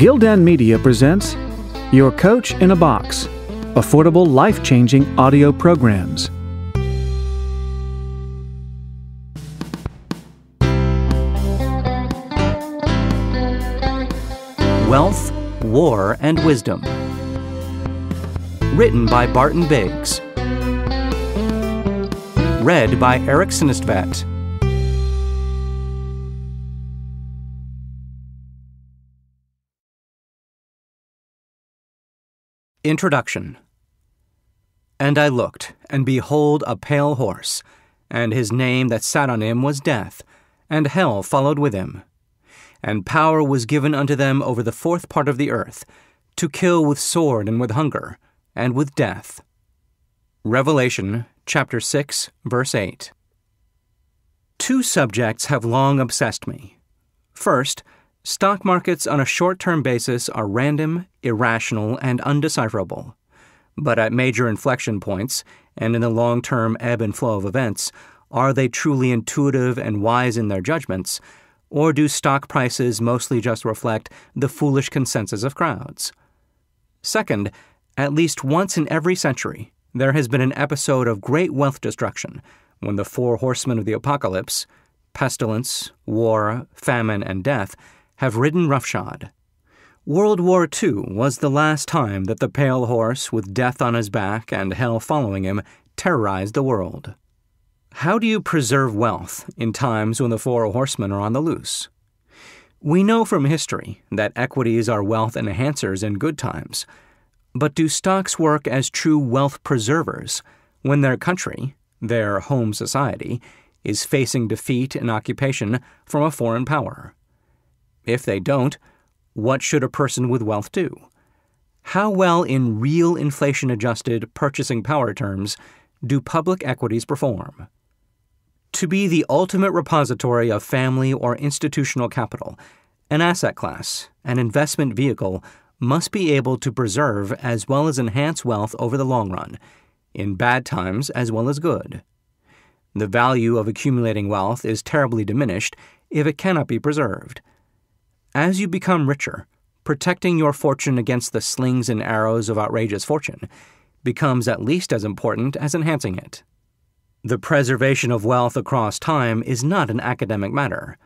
Gildan Media presents Your Coach in a Box Affordable Life Changing Audio Programs. Wealth, War, and Wisdom. Written by Barton Biggs. Read by Erik Synnestvedt. Introduction And I looked, and behold a pale horse, and his name that sat on him was Death, and hell followed with him. And power was given unto them over the fourth part of the earth, to kill with sword and with hunger, and with death. Revelation chapter 6, verse 8. Two subjects have long obsessed me. First, Stock markets on a short term basis are random, irrational, and undecipherable. But at major inflection points, and in the long term ebb and flow of events, are they truly intuitive and wise in their judgments, or do stock prices mostly just reflect the foolish consensus of crowds? Second, at least once in every century, there has been an episode of great wealth destruction when the four horsemen of the apocalypse pestilence, war, famine, and death have ridden roughshod. World War II was the last time that the pale horse with death on his back and hell following him terrorized the world. How do you preserve wealth in times when the four horsemen are on the loose? We know from history that equities are wealth enhancers in good times, but do stocks work as true wealth preservers when their country, their home society, is facing defeat and occupation from a foreign power? If they don't, what should a person with wealth do? How well, in real inflation adjusted purchasing power terms, do public equities perform? To be the ultimate repository of family or institutional capital, an asset class, an investment vehicle, must be able to preserve as well as enhance wealth over the long run, in bad times as well as good. The value of accumulating wealth is terribly diminished if it cannot be preserved. As you become richer, protecting your fortune against the slings and arrows of outrageous fortune becomes at least as important as enhancing it. The preservation of wealth across time is not an academic matter.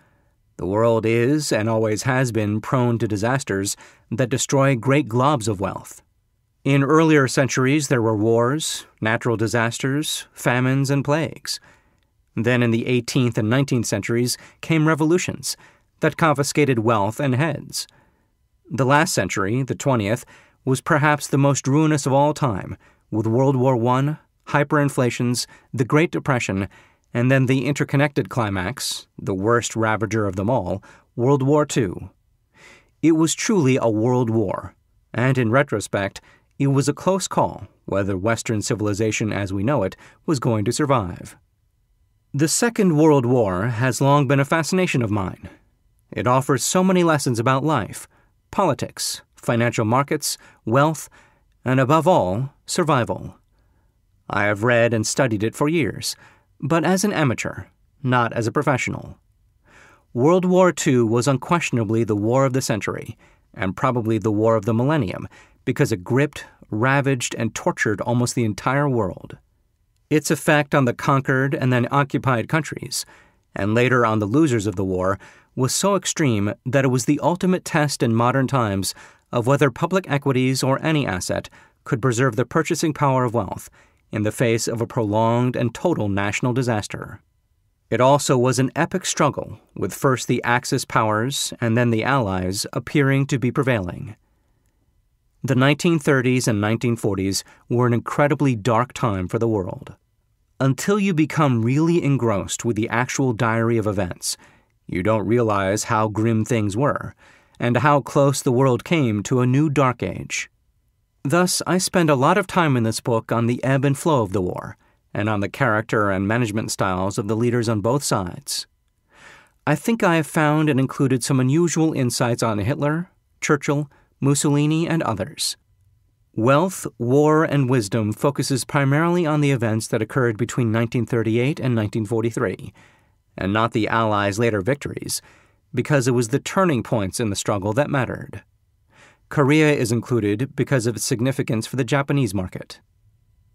The world is, and always has been, prone to disasters that destroy great globs of wealth. In earlier centuries, there were wars, natural disasters, famines, and plagues. Then, in the 18th and 19th centuries, came revolutions that confiscated wealth and heads. The last century, the 20th, was perhaps the most ruinous of all time, with World War I, hyperinflations, the Great Depression, and then the interconnected climax, the worst ravager of them all, World War II. It was truly a world war, and in retrospect, it was a close call whether Western civilization as we know it was going to survive. The Second World War has long been a fascination of mine, it offers so many lessons about life, politics, financial markets, wealth, and above all, survival. I have read and studied it for years, but as an amateur, not as a professional. World War II was unquestionably the war of the century, and probably the war of the millennium, because it gripped, ravaged, and tortured almost the entire world. Its effect on the conquered and then occupied countries, and later on the losers of the war, was so extreme that it was the ultimate test in modern times of whether public equities or any asset could preserve the purchasing power of wealth in the face of a prolonged and total national disaster. It also was an epic struggle, with first the Axis powers and then the Allies appearing to be prevailing. The 1930s and 1940s were an incredibly dark time for the world. Until you become really engrossed with the actual diary of events, you don't realize how grim things were, and how close the world came to a new dark age. Thus, I spend a lot of time in this book on the ebb and flow of the war, and on the character and management styles of the leaders on both sides. I think I have found and included some unusual insights on Hitler, Churchill, Mussolini, and others. Wealth, War, and Wisdom focuses primarily on the events that occurred between 1938 and 1943 and not the Allies' later victories, because it was the turning points in the struggle that mattered. Korea is included because of its significance for the Japanese market.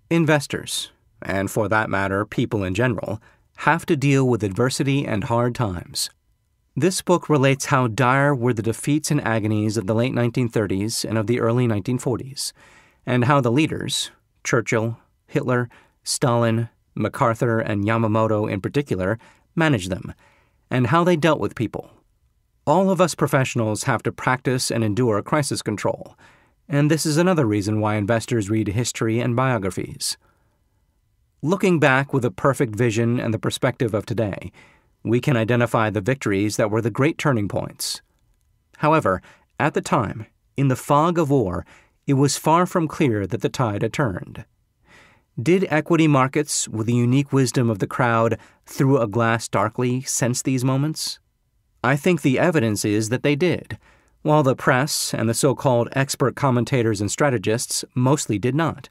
Investors, and for that matter, people in general, have to deal with adversity and hard times. This book relates how dire were the defeats and agonies of the late 1930s and of the early 1940s, and how the leaders, Churchill, Hitler, Stalin, MacArthur, and Yamamoto in particular, managed them, and how they dealt with people. All of us professionals have to practice and endure crisis control, and this is another reason why investors read history and biographies. Looking back with a perfect vision and the perspective of today, we can identify the victories that were the great turning points. However, at the time, in the fog of war, it was far from clear that the tide had turned. Did equity markets, with the unique wisdom of the crowd, through a glass darkly, sense these moments? I think the evidence is that they did, while the press and the so called expert commentators and strategists mostly did not,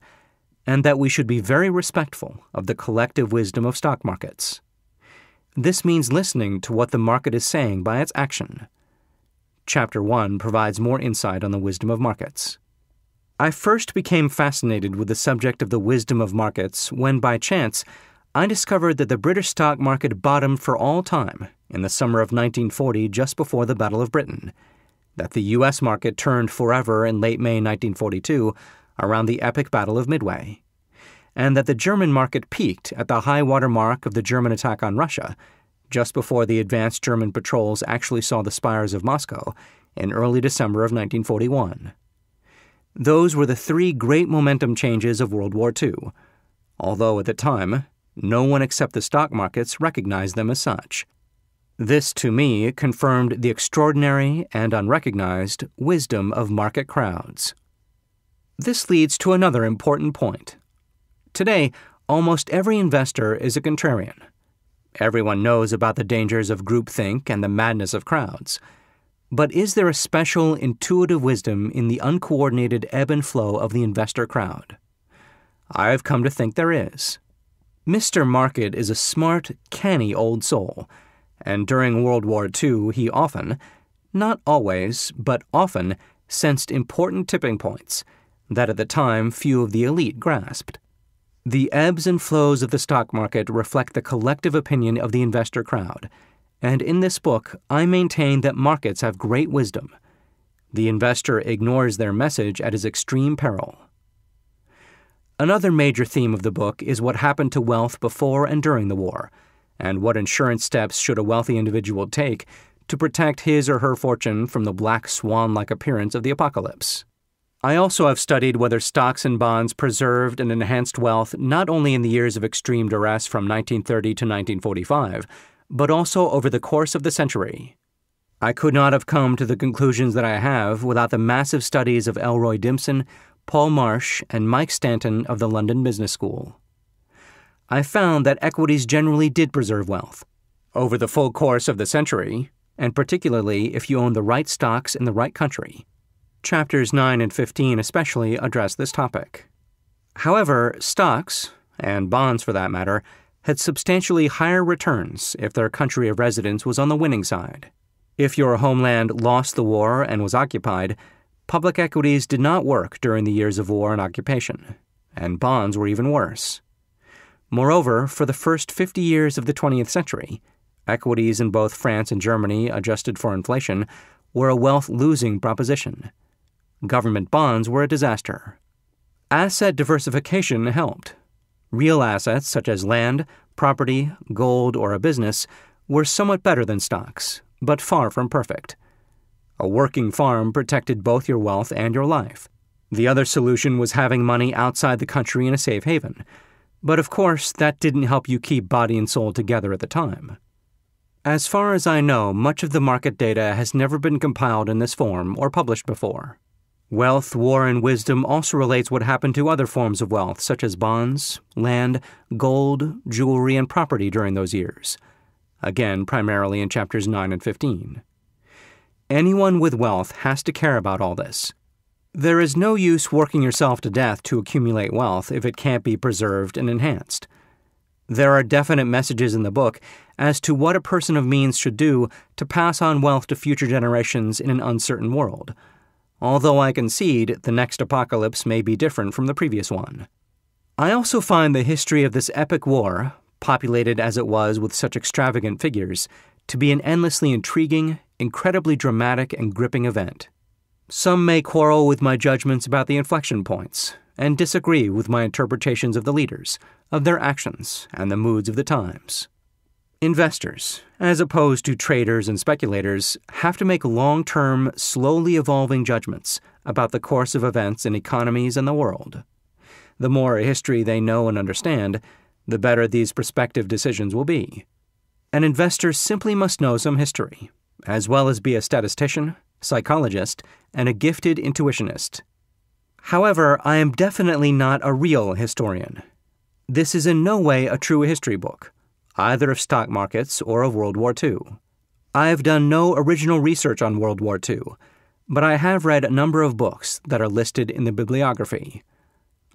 and that we should be very respectful of the collective wisdom of stock markets. This means listening to what the market is saying by its action. Chapter 1 provides more insight on the wisdom of markets. I first became fascinated with the subject of the wisdom of markets when, by chance, I discovered that the British stock market bottomed for all time in the summer of 1940, just before the Battle of Britain, that the U.S. market turned forever in late May 1942, around the epic Battle of Midway and that the German market peaked at the high water mark of the German attack on Russia, just before the advanced German patrols actually saw the spires of Moscow in early December of 1941. Those were the three great momentum changes of World War II, although at the time, no one except the stock markets recognized them as such. This, to me, confirmed the extraordinary and unrecognized wisdom of market crowds. This leads to another important point. Today, almost every investor is a contrarian. Everyone knows about the dangers of groupthink and the madness of crowds. But is there a special intuitive wisdom in the uncoordinated ebb and flow of the investor crowd? I have come to think there is. Mr. Market is a smart, canny old soul, and during World War II he often, not always, but often, sensed important tipping points that at the time few of the elite grasped. The ebbs and flows of the stock market reflect the collective opinion of the investor crowd, and in this book, I maintain that markets have great wisdom. The investor ignores their message at his extreme peril. Another major theme of the book is what happened to wealth before and during the war, and what insurance steps should a wealthy individual take to protect his or her fortune from the black swan like appearance of the apocalypse. I also have studied whether stocks and bonds preserved and enhanced wealth not only in the years of extreme duress from 1930 to 1945, but also over the course of the century. I could not have come to the conclusions that I have without the massive studies of Elroy Dimson, Paul Marsh, and Mike Staunton of the London Business School. I found that equities generally did preserve wealth over the full course of the century, and particularly if you own the right stocks in the right country. Chapters 9 and 15 especially address this topic. However, stocks, and bonds for that matter, had substantially higher returns if their country of residence was on the winning side. If your homeland lost the war and was occupied, public equities did not work during the years of war and occupation, and bonds were even worse. Moreover, for the first 50 years of the 20th century, equities in both France and Germany, adjusted for inflation, were a wealth losing proposition Government bonds were a disaster. Asset diversification helped. Real assets such as land, property, gold, or a business were somewhat better than stocks, but far from perfect. A working farm protected both your wealth and your life. The other solution was having money outside the country in a safe haven. But of course, that didn't help you keep body and soul together at the time. As far as I know, much of the market data has never been compiled in this form or published before. Wealth, war, and wisdom also relates what happened to other forms of wealth, such as bonds, land, gold, jewelry, and property during those years. Again, primarily in chapters 9 and 15. Anyone with wealth has to care about all this. There is no use working yourself to death to accumulate wealth if it can't be preserved and enhanced. There are definite messages in the book as to what a person of means should do to pass on wealth to future generations in an uncertain world although I concede the next apocalypse may be different from the previous one. I also find the history of this epic war, populated as it was with such extravagant figures, to be an endlessly intriguing, incredibly dramatic, and gripping event. Some may quarrel with my judgments about the inflection points, and disagree with my interpretations of the leaders, of their actions, and the moods of the times. Investors, as opposed to traders and speculators, have to make long term, slowly evolving judgments about the course of events in economies and the world. The more history they know and understand, the better these prospective decisions will be. An investor simply must know some history, as well as be a statistician, psychologist, and a gifted intuitionist. However, I am definitely not a real historian. This is in no way a true history book either of stock markets or of World War II. I have done no original research on World War II, but I have read a number of books that are listed in the bibliography.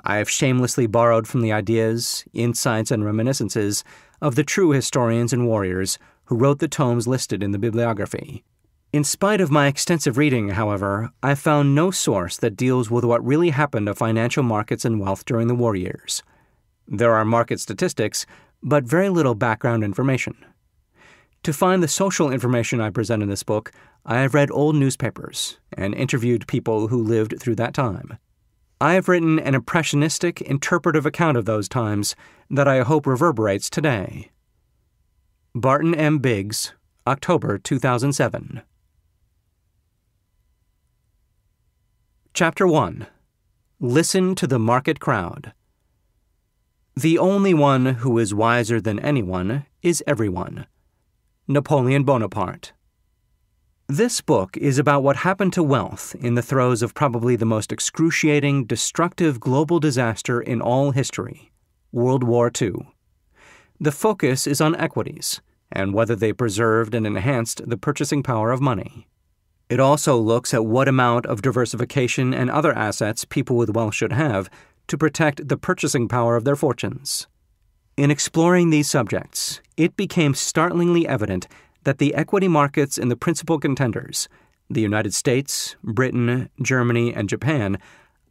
I have shamelessly borrowed from the ideas, insights, and reminiscences of the true historians and warriors who wrote the tomes listed in the bibliography. In spite of my extensive reading, however, I found no source that deals with what really happened to financial markets and wealth during the war years. There are market statistics, but very little background information. To find the social information I present in this book, I have read old newspapers and interviewed people who lived through that time. I have written an impressionistic, interpretive account of those times that I hope reverberates today. Barton M. Biggs, October 2007. Chapter 1 Listen to the Market Crowd. The only one who is wiser than anyone is everyone. Napoleon Bonaparte. This book is about what happened to wealth in the throes of probably the most excruciating, destructive global disaster in all history World War II. The focus is on equities and whether they preserved and enhanced the purchasing power of money. It also looks at what amount of diversification and other assets people with wealth should have to protect the purchasing power of their fortunes. In exploring these subjects, it became startlingly evident that the equity markets in the principal contenders, the United States, Britain, Germany, and Japan,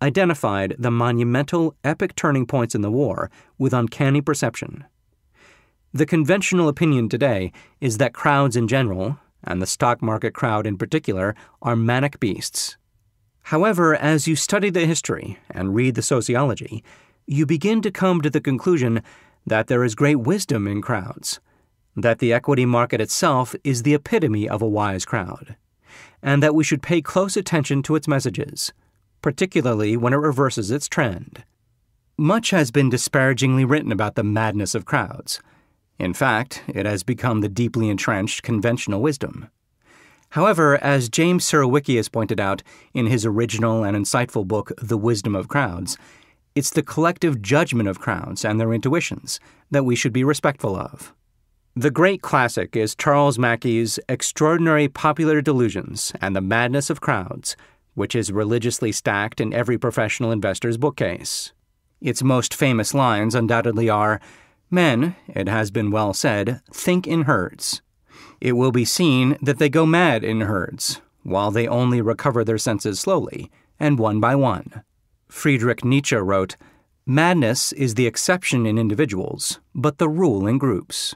identified the monumental, epic turning points in the war with uncanny perception. The conventional opinion today is that crowds in general, and the stock market crowd in particular, are manic beasts However, as you study the history and read the sociology, you begin to come to the conclusion that there is great wisdom in crowds, that the equity market itself is the epitome of a wise crowd, and that we should pay close attention to its messages, particularly when it reverses its trend. Much has been disparagingly written about the madness of crowds. In fact, it has become the deeply entrenched conventional wisdom. However, as James Surowiecki has pointed out in his original and insightful book, The Wisdom of Crowds, it's the collective judgment of crowds and their intuitions that we should be respectful of. The great classic is Charles Mackay's Extraordinary Popular Delusions and the Madness of Crowds, which is religiously stacked in every professional investor's bookcase. Its most famous lines undoubtedly are Men, it has been well said, think in herds it will be seen that they go mad in herds, while they only recover their senses slowly, and one by one. Friedrich Nietzsche wrote, Madness is the exception in individuals, but the rule in groups.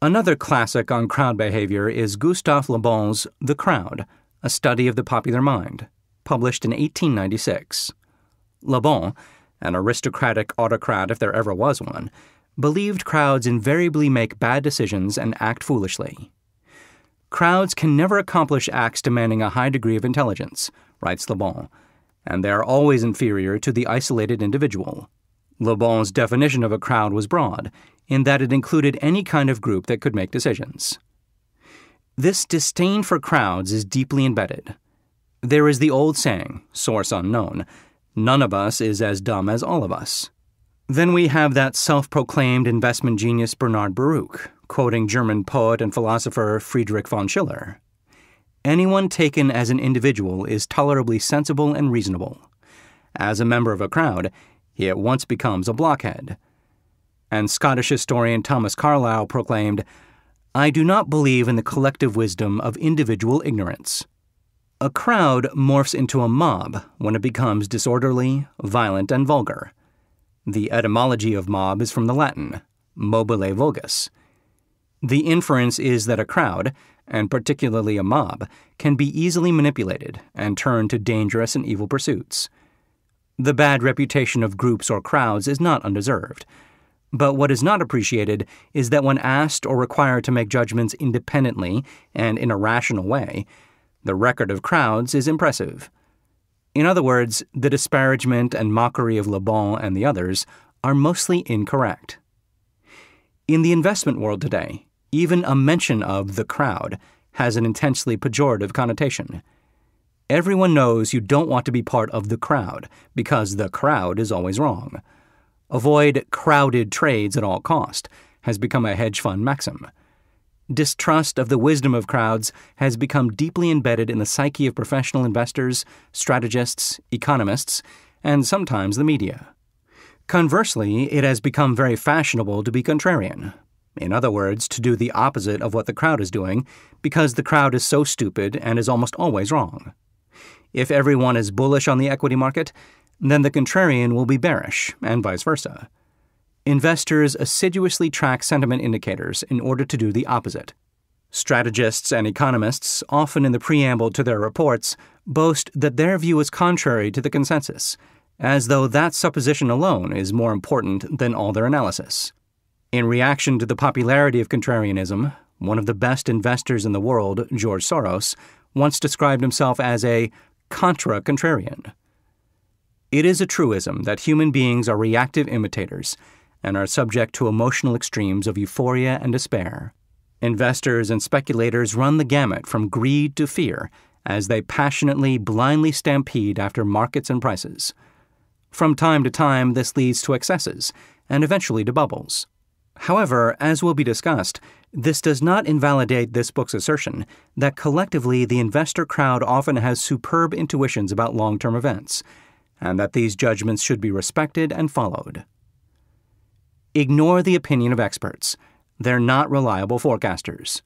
Another classic on crowd behavior is Gustave Le Bon's The Crowd, a study of the popular mind, published in 1896. Le Bon, an aristocratic autocrat if there ever was one, believed crowds invariably make bad decisions and act foolishly. Crowds can never accomplish acts demanding a high degree of intelligence, writes Le Bon, and they are always inferior to the isolated individual. Le Bon's definition of a crowd was broad, in that it included any kind of group that could make decisions. This disdain for crowds is deeply embedded. There is the old saying, source unknown, none of us is as dumb as all of us. Then we have that self proclaimed investment genius Bernard Baruch, quoting German poet and philosopher Friedrich von Schiller. Anyone taken as an individual is tolerably sensible and reasonable. As a member of a crowd, he at once becomes a blockhead. And Scottish historian Thomas Carlyle proclaimed, I do not believe in the collective wisdom of individual ignorance. A crowd morphs into a mob when it becomes disorderly, violent, and vulgar. The etymology of mob is from the Latin, mobile vulgus. The inference is that a crowd, and particularly a mob, can be easily manipulated and turned to dangerous and evil pursuits. The bad reputation of groups or crowds is not undeserved. But what is not appreciated is that when asked or required to make judgments independently and in a rational way, the record of crowds is impressive. In other words, the disparagement and mockery of Le Bon and the others are mostly incorrect. In the investment world today, even a mention of the crowd has an intensely pejorative connotation. Everyone knows you don't want to be part of the crowd because the crowd is always wrong. Avoid crowded trades at all cost has become a hedge fund maxim. Distrust of the wisdom of crowds has become deeply embedded in the psyche of professional investors, strategists, economists, and sometimes the media. Conversely, it has become very fashionable to be contrarian. In other words, to do the opposite of what the crowd is doing, because the crowd is so stupid and is almost always wrong. If everyone is bullish on the equity market, then the contrarian will be bearish, and vice versa investors assiduously track sentiment indicators in order to do the opposite. Strategists and economists, often in the preamble to their reports, boast that their view is contrary to the consensus, as though that supposition alone is more important than all their analysis. In reaction to the popularity of contrarianism, one of the best investors in the world, George Soros, once described himself as a contra contrarian. It is a truism that human beings are reactive imitators and are subject to emotional extremes of euphoria and despair. Investors and speculators run the gamut from greed to fear as they passionately, blindly stampede after markets and prices. From time to time, this leads to excesses and eventually to bubbles. However, as will be discussed, this does not invalidate this book's assertion that collectively the investor crowd often has superb intuitions about long term events, and that these judgments should be respected and followed. Ignore the opinion of experts. They're not reliable forecasters.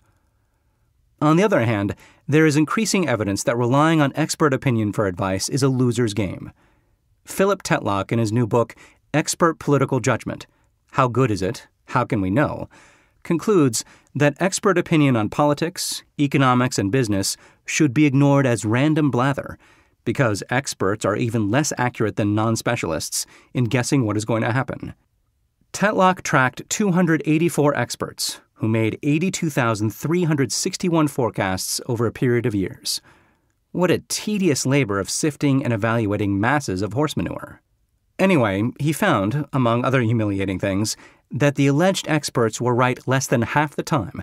On the other hand, there is increasing evidence that relying on expert opinion for advice is a loser's game. Philip Tetlock, in his new book, Expert Political Judgment How Good Is It? How Can We Know? concludes that expert opinion on politics, economics, and business should be ignored as random blather because experts are even less accurate than non specialists in guessing what is going to happen. Tetlock tracked 284 experts who made 82,361 forecasts over a period of years. What a tedious labor of sifting and evaluating masses of horse manure. Anyway, he found, among other humiliating things, that the alleged experts were right less than half the time,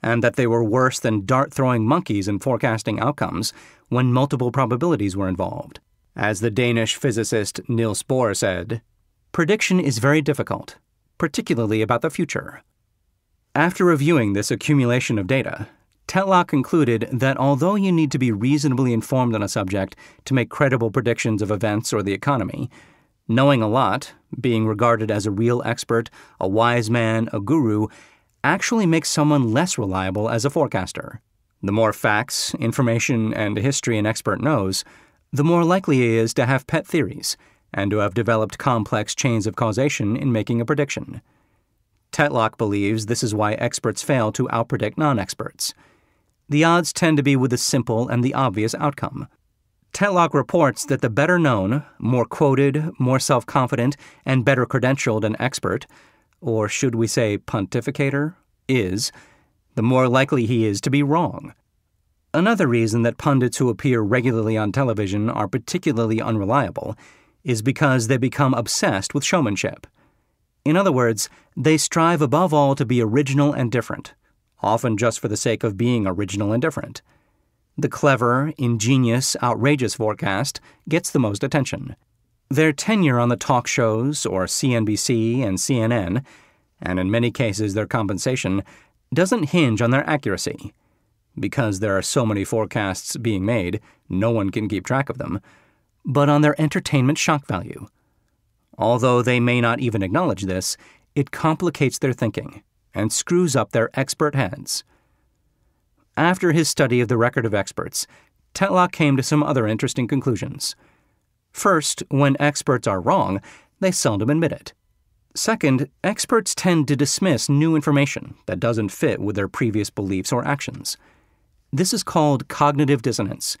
and that they were worse than dart throwing monkeys in forecasting outcomes when multiple probabilities were involved. As the Danish physicist Niels Bohr said, prediction is very difficult particularly about the future. After reviewing this accumulation of data, Tetlock concluded that although you need to be reasonably informed on a subject to make credible predictions of events or the economy, knowing a lot, being regarded as a real expert, a wise man, a guru, actually makes someone less reliable as a forecaster. The more facts, information, and history an expert knows, the more likely he is to have pet theories and to have developed complex chains of causation in making a prediction. Tetlock believes this is why experts fail to outpredict non experts. The odds tend to be with the simple and the obvious outcome. Tetlock reports that the better known, more quoted, more self confident, and better credentialed an expert, or should we say pontificator, is, the more likely he is to be wrong. Another reason that pundits who appear regularly on television are particularly unreliable is because they become obsessed with showmanship. In other words, they strive above all to be original and different, often just for the sake of being original and different. The clever, ingenious, outrageous forecast gets the most attention. Their tenure on the talk shows, or CNBC and CNN, and in many cases their compensation, doesn't hinge on their accuracy. Because there are so many forecasts being made, no one can keep track of them but on their entertainment shock value. Although they may not even acknowledge this, it complicates their thinking and screws up their expert heads. After his study of the record of experts, Tetlock came to some other interesting conclusions. First, when experts are wrong, they seldom admit it. Second, experts tend to dismiss new information that doesn't fit with their previous beliefs or actions. This is called cognitive dissonance,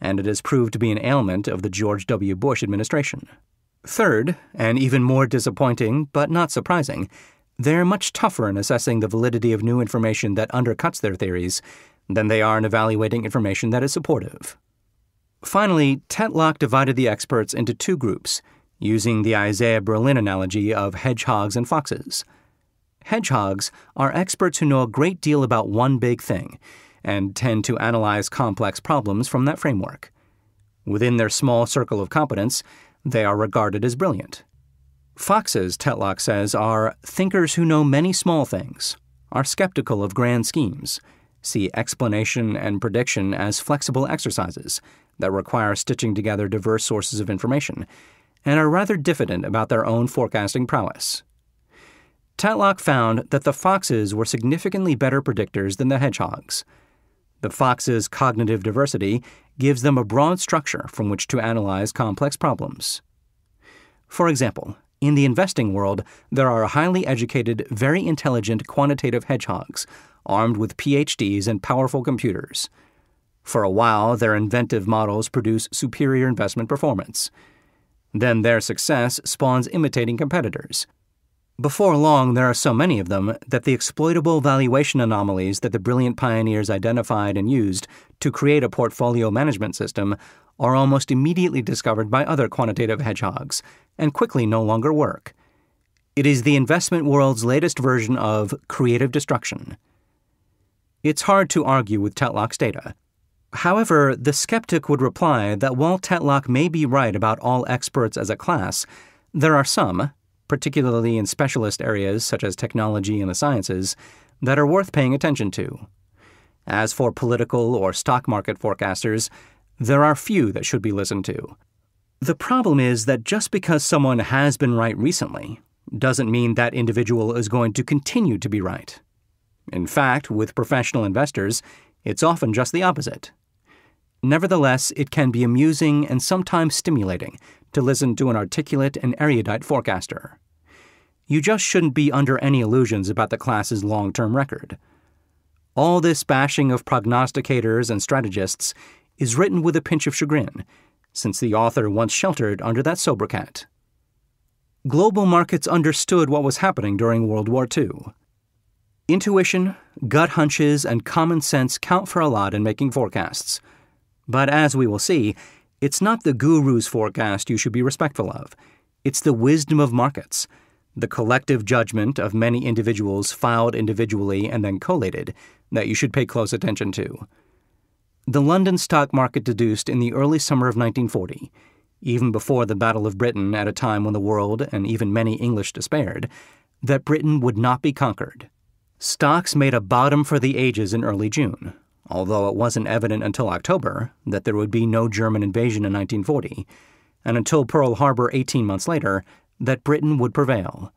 and it has proved to be an ailment of the George W. Bush administration. Third, and even more disappointing but not surprising, they're much tougher in assessing the validity of new information that undercuts their theories than they are in evaluating information that is supportive. Finally, Tetlock divided the experts into two groups using the Isaiah Berlin analogy of hedgehogs and foxes. Hedgehogs are experts who know a great deal about one big thing and tend to analyze complex problems from that framework. Within their small circle of competence, they are regarded as brilliant. Foxes, Tetlock says, are thinkers who know many small things, are skeptical of grand schemes, see explanation and prediction as flexible exercises that require stitching together diverse sources of information, and are rather diffident about their own forecasting prowess. Tetlock found that the foxes were significantly better predictors than the hedgehogs. The foxes' cognitive diversity gives them a broad structure from which to analyze complex problems. For example, in the investing world, there are highly educated, very intelligent quantitative hedgehogs armed with PhDs and powerful computers. For a while, their inventive models produce superior investment performance. Then their success spawns imitating competitors. Before long, there are so many of them that the exploitable valuation anomalies that the brilliant pioneers identified and used to create a portfolio management system are almost immediately discovered by other quantitative hedgehogs and quickly no longer work. It is the investment world's latest version of creative destruction. It's hard to argue with Tetlock's data. However, the skeptic would reply that while Tetlock may be right about all experts as a class, there are some, particularly in specialist areas such as technology and the sciences, that are worth paying attention to. As for political or stock market forecasters, there are few that should be listened to. The problem is that just because someone has been right recently doesn't mean that individual is going to continue to be right. In fact, with professional investors, it's often just the opposite. Nevertheless, it can be amusing and sometimes stimulating to listen to an articulate and erudite forecaster. You just shouldn't be under any illusions about the class's long term record. All this bashing of prognosticators and strategists is written with a pinch of chagrin, since the author once sheltered under that sobriquet. Global markets understood what was happening during World War II. Intuition, gut hunches, and common sense count for a lot in making forecasts. But as we will see, it's not the guru's forecast you should be respectful of. It's the wisdom of markets, the collective judgment of many individuals filed individually and then collated, that you should pay close attention to. The London stock market deduced in the early summer of 1940, even before the Battle of Britain at a time when the world and even many English despaired, that Britain would not be conquered. Stocks made a bottom for the ages in early June, although it wasn't evident until October that there would be no German invasion in 1940, and until Pearl Harbor 18 months later that Britain would prevail.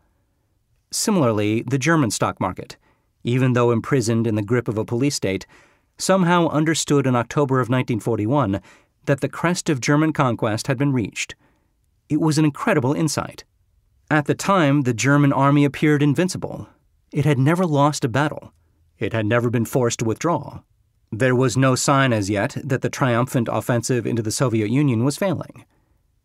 Similarly, the German stock market, even though imprisoned in the grip of a police state, somehow understood in October of 1941 that the crest of German conquest had been reached. It was an incredible insight. At the time, the German army appeared invincible. It had never lost a battle. It had never been forced to withdraw. There was no sign as yet that the triumphant offensive into the Soviet Union was failing.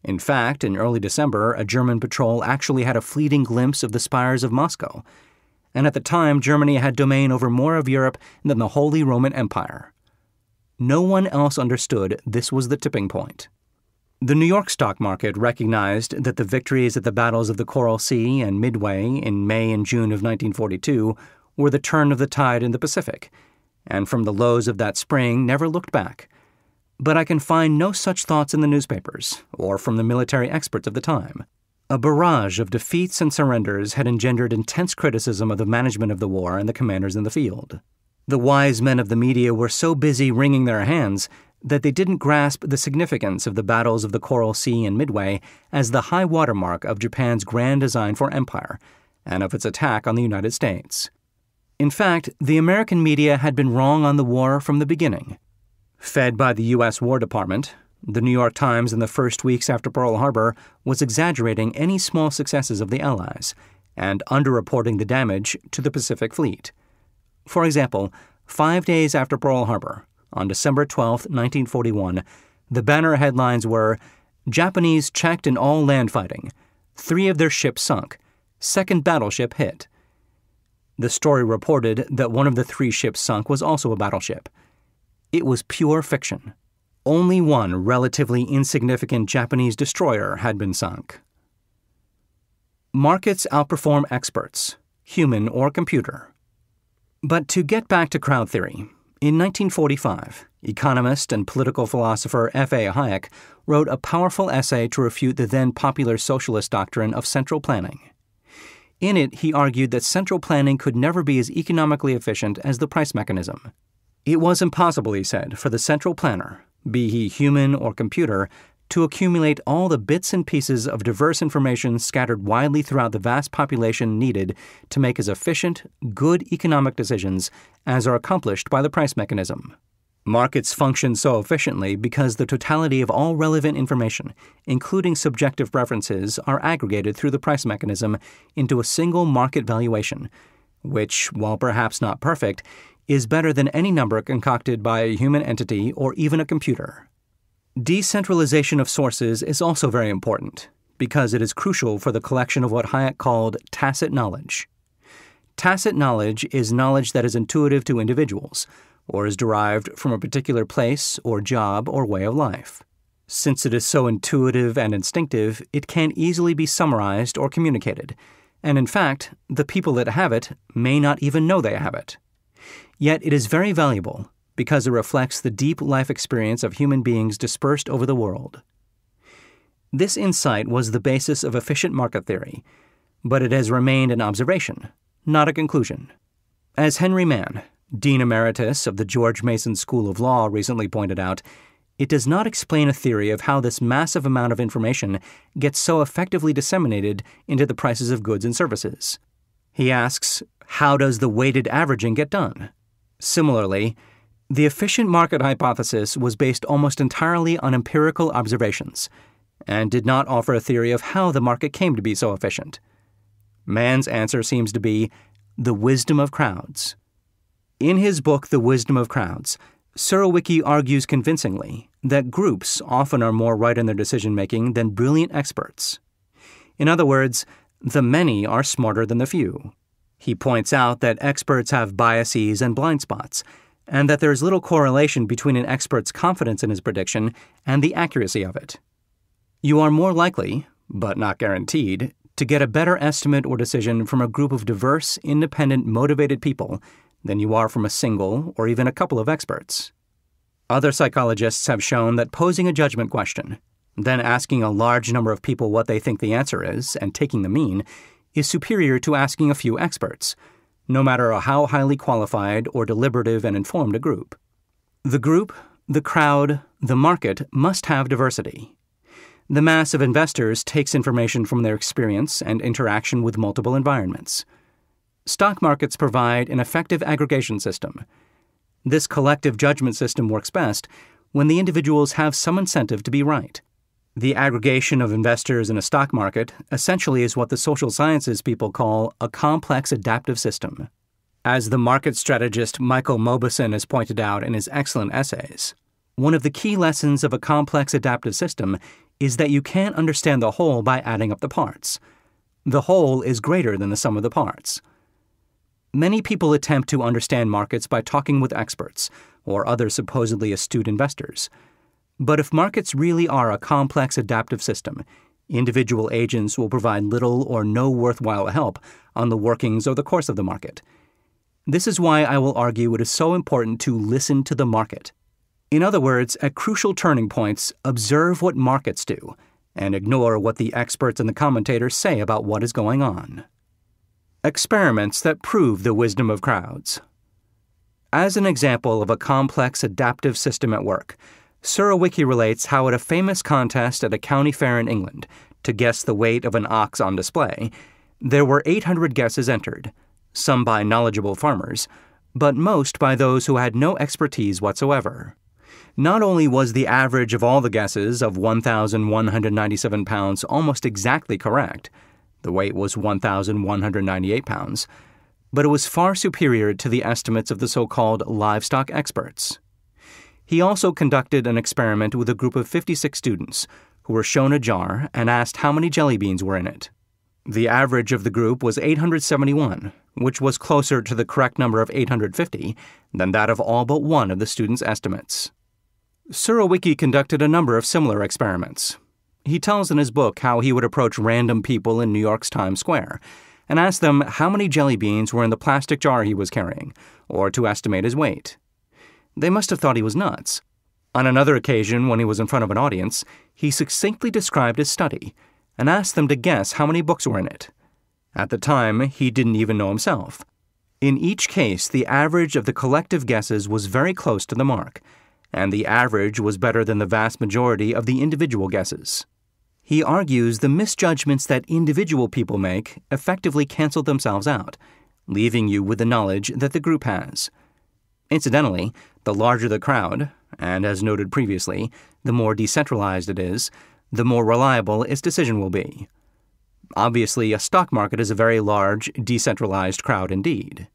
In fact, in early December, a German patrol actually had a fleeting glimpse of the spires of Moscow, and at the time, Germany had domain over more of Europe than the Holy Roman Empire. No one else understood this was the tipping point. The New York stock market recognized that the victories at the battles of the Coral Sea and Midway in May and June of 1942 were the turn of the tide in the Pacific and from the lows of that spring never looked back. But I can find no such thoughts in the newspapers or from the military experts of the time. A barrage of defeats and surrenders had engendered intense criticism of the management of the war and the commanders in the field. The wise men of the media were so busy wringing their hands that they didn't grasp the significance of the battles of the Coral Sea and Midway as the high watermark of Japan's grand design for empire and of its attack on the United States. In fact, the American media had been wrong on the war from the beginning. Fed by the U.S. War Department, the New York Times in the first weeks after Pearl Harbor was exaggerating any small successes of the Allies and underreporting the damage to the Pacific Fleet. For example, five days after Pearl Harbor, on December 12, 1941, the banner headlines were Japanese checked in all land fighting, three of their ships sunk, second battleship hit. The story reported that one of the three ships sunk was also a battleship. It was pure fiction. Only one relatively insignificant Japanese destroyer had been sunk. Markets outperform experts, human or computer. But to get back to crowd theory, in 1945, economist and political philosopher F.A. Hayek wrote a powerful essay to refute the then popular socialist doctrine of central planning. In it, he argued that central planning could never be as economically efficient as the price mechanism. It was impossible, he said, for the central planner, be he human or computer, to accumulate all the bits and pieces of diverse information scattered widely throughout the vast population needed to make as efficient, good economic decisions as are accomplished by the price mechanism. Markets function so efficiently because the totality of all relevant information, including subjective preferences, are aggregated through the price mechanism into a single market valuation, which, while perhaps not perfect, is better than any number concocted by a human entity or even a computer. Decentralization of sources is also very important because it is crucial for the collection of what Hayek called tacit knowledge. Tacit knowledge is knowledge that is intuitive to individuals or is derived from a particular place or job or way of life. Since it is so intuitive and instinctive, it can't easily be summarized or communicated, and in fact, the people that have it may not even know they have it. Yet it is very valuable because it reflects the deep life experience of human beings dispersed over the world. This insight was the basis of efficient market theory, but it has remained an observation, not a conclusion. As Henry Manne, Dean Emeritus of the George Mason School of Law, recently pointed out, it does not explain a theory of how this massive amount of information gets so effectively disseminated into the prices of goods and services. He asks, how does the weighted averaging get done? Similarly, the efficient market hypothesis was based almost entirely on empirical observations and did not offer a theory of how the market came to be so efficient. Manne's answer seems to be the wisdom of crowds. In his book, The Wisdom of Crowds, Surowiecki argues convincingly that groups often are more right in their decision making than brilliant experts. In other words, the many are smarter than the few. He points out that experts have biases and blind spots, and that there is little correlation between an expert's confidence in his prediction and the accuracy of it. You are more likely, but not guaranteed, to get a better estimate or decision from a group of diverse, independent, motivated people than you are from a single or even a couple of experts. Other psychologists have shown that posing a judgment question, then asking a large number of people what they think the answer is and taking the mean, is superior to asking a few experts, no matter how highly qualified or deliberative and informed a group. The group, the crowd, the market must have diversity. The mass of investors takes information from their experience and interaction with multiple environments. Stock markets provide an effective aggregation system. This collective judgment system works best when the individuals have some incentive to be right. The aggregation of investors in a stock market essentially is what the social sciences people call a complex adaptive system. As the market strategist Michael Mauboussin has pointed out in his excellent essays, one of the key lessons of a complex adaptive system is that you can't understand the whole by adding up the parts. The whole is greater than the sum of the parts. Many people attempt to understand markets by talking with experts or other supposedly astute investors. But if markets really are a complex adaptive system, individual agents will provide little or no worthwhile help on the workings or the course of the market. This is why I will argue it is so important to listen to the market. In other words, at crucial turning points, observe what markets do and ignore what the experts and the commentators say about what is going on. Experiments that prove the wisdom of crowds. As an example of a complex adaptive system at work, Surowiecki relates how at a famous contest at a county fair in England, to guess the weight of an ox on display, there were 800 guesses entered, some by knowledgeable farmers, but most by those who had no expertise whatsoever. Not only was the average of all the guesses of 1,197 pounds almost exactly correct, the weight was 1,198 pounds, but it was far superior to the estimates of the so called livestock experts. He also conducted an experiment with a group of 56 students who were shown a jar and asked how many jelly beans were in it. The average of the group was 871, which was closer to the correct number of 850 than that of all but one of the students' estimates. Surowiecki conducted a number of similar experiments. He tells in his book how he would approach random people in New York's Times Square and ask them how many jelly beans were in the plastic jar he was carrying, or to estimate his weight. They must have thought he was nuts. On another occasion, when he was in front of an audience, he succinctly described his study and asked them to guess how many books were in it. At the time, he didn't even know himself. In each case, the average of the collective guesses was very close to the mark and the average was better than the vast majority of the individual guesses. He argues the misjudgments that individual people make effectively cancel themselves out, leaving you with the knowledge that the group has. Incidentally, the larger the crowd, and as noted previously, the more decentralized it is, the more reliable its decision will be. Obviously, a stock market is a very large, decentralized crowd indeed.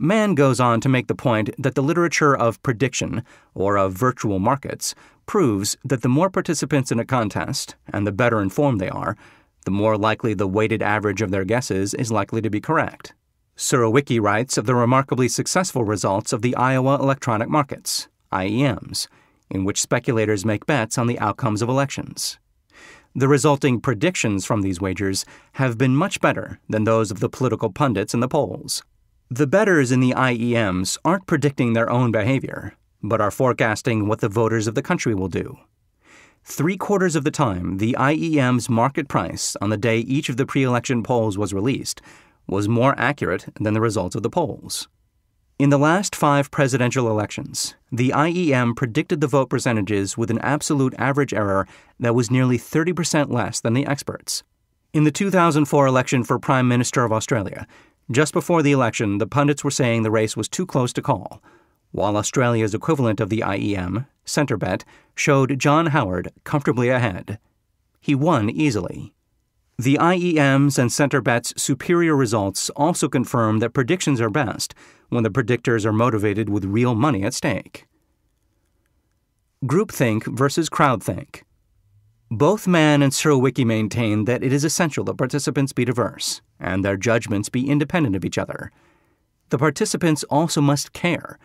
Manne goes on to make the point that the literature of prediction, or of virtual markets, proves that the more participants in a contest, and the better informed they are, the more likely the weighted average of their guesses is likely to be correct. Surowiecki writes of the remarkably successful results of the Iowa electronic markets, IEMs, in which speculators make bets on the outcomes of elections. The resulting predictions from these wagers have been much better than those of the political pundits in the polls. The betters in the IEMs aren't predicting their own behavior, but are forecasting what the voters of the country will do. Three quarters of the time, the IEM's market price on the day each of the pre election polls was released was more accurate than the results of the polls. In the last five presidential elections, the IEM predicted the vote percentages with an absolute average error that was nearly 30% less than the experts. In the 2004 election for Prime Minister of Australia, just before the election, the pundits were saying the race was too close to call, while Australia's equivalent of the IEM, Centrebet, showed John Howard comfortably ahead. He won easily. The IEM's and Centrebet's superior results also confirm that predictions are best when the predictors are motivated with real money at stake. Groupthink versus crowdthink. Both Manne and Surowiecki maintain that it is essential that participants be diverse and their judgments be independent of each other. The participants also must care.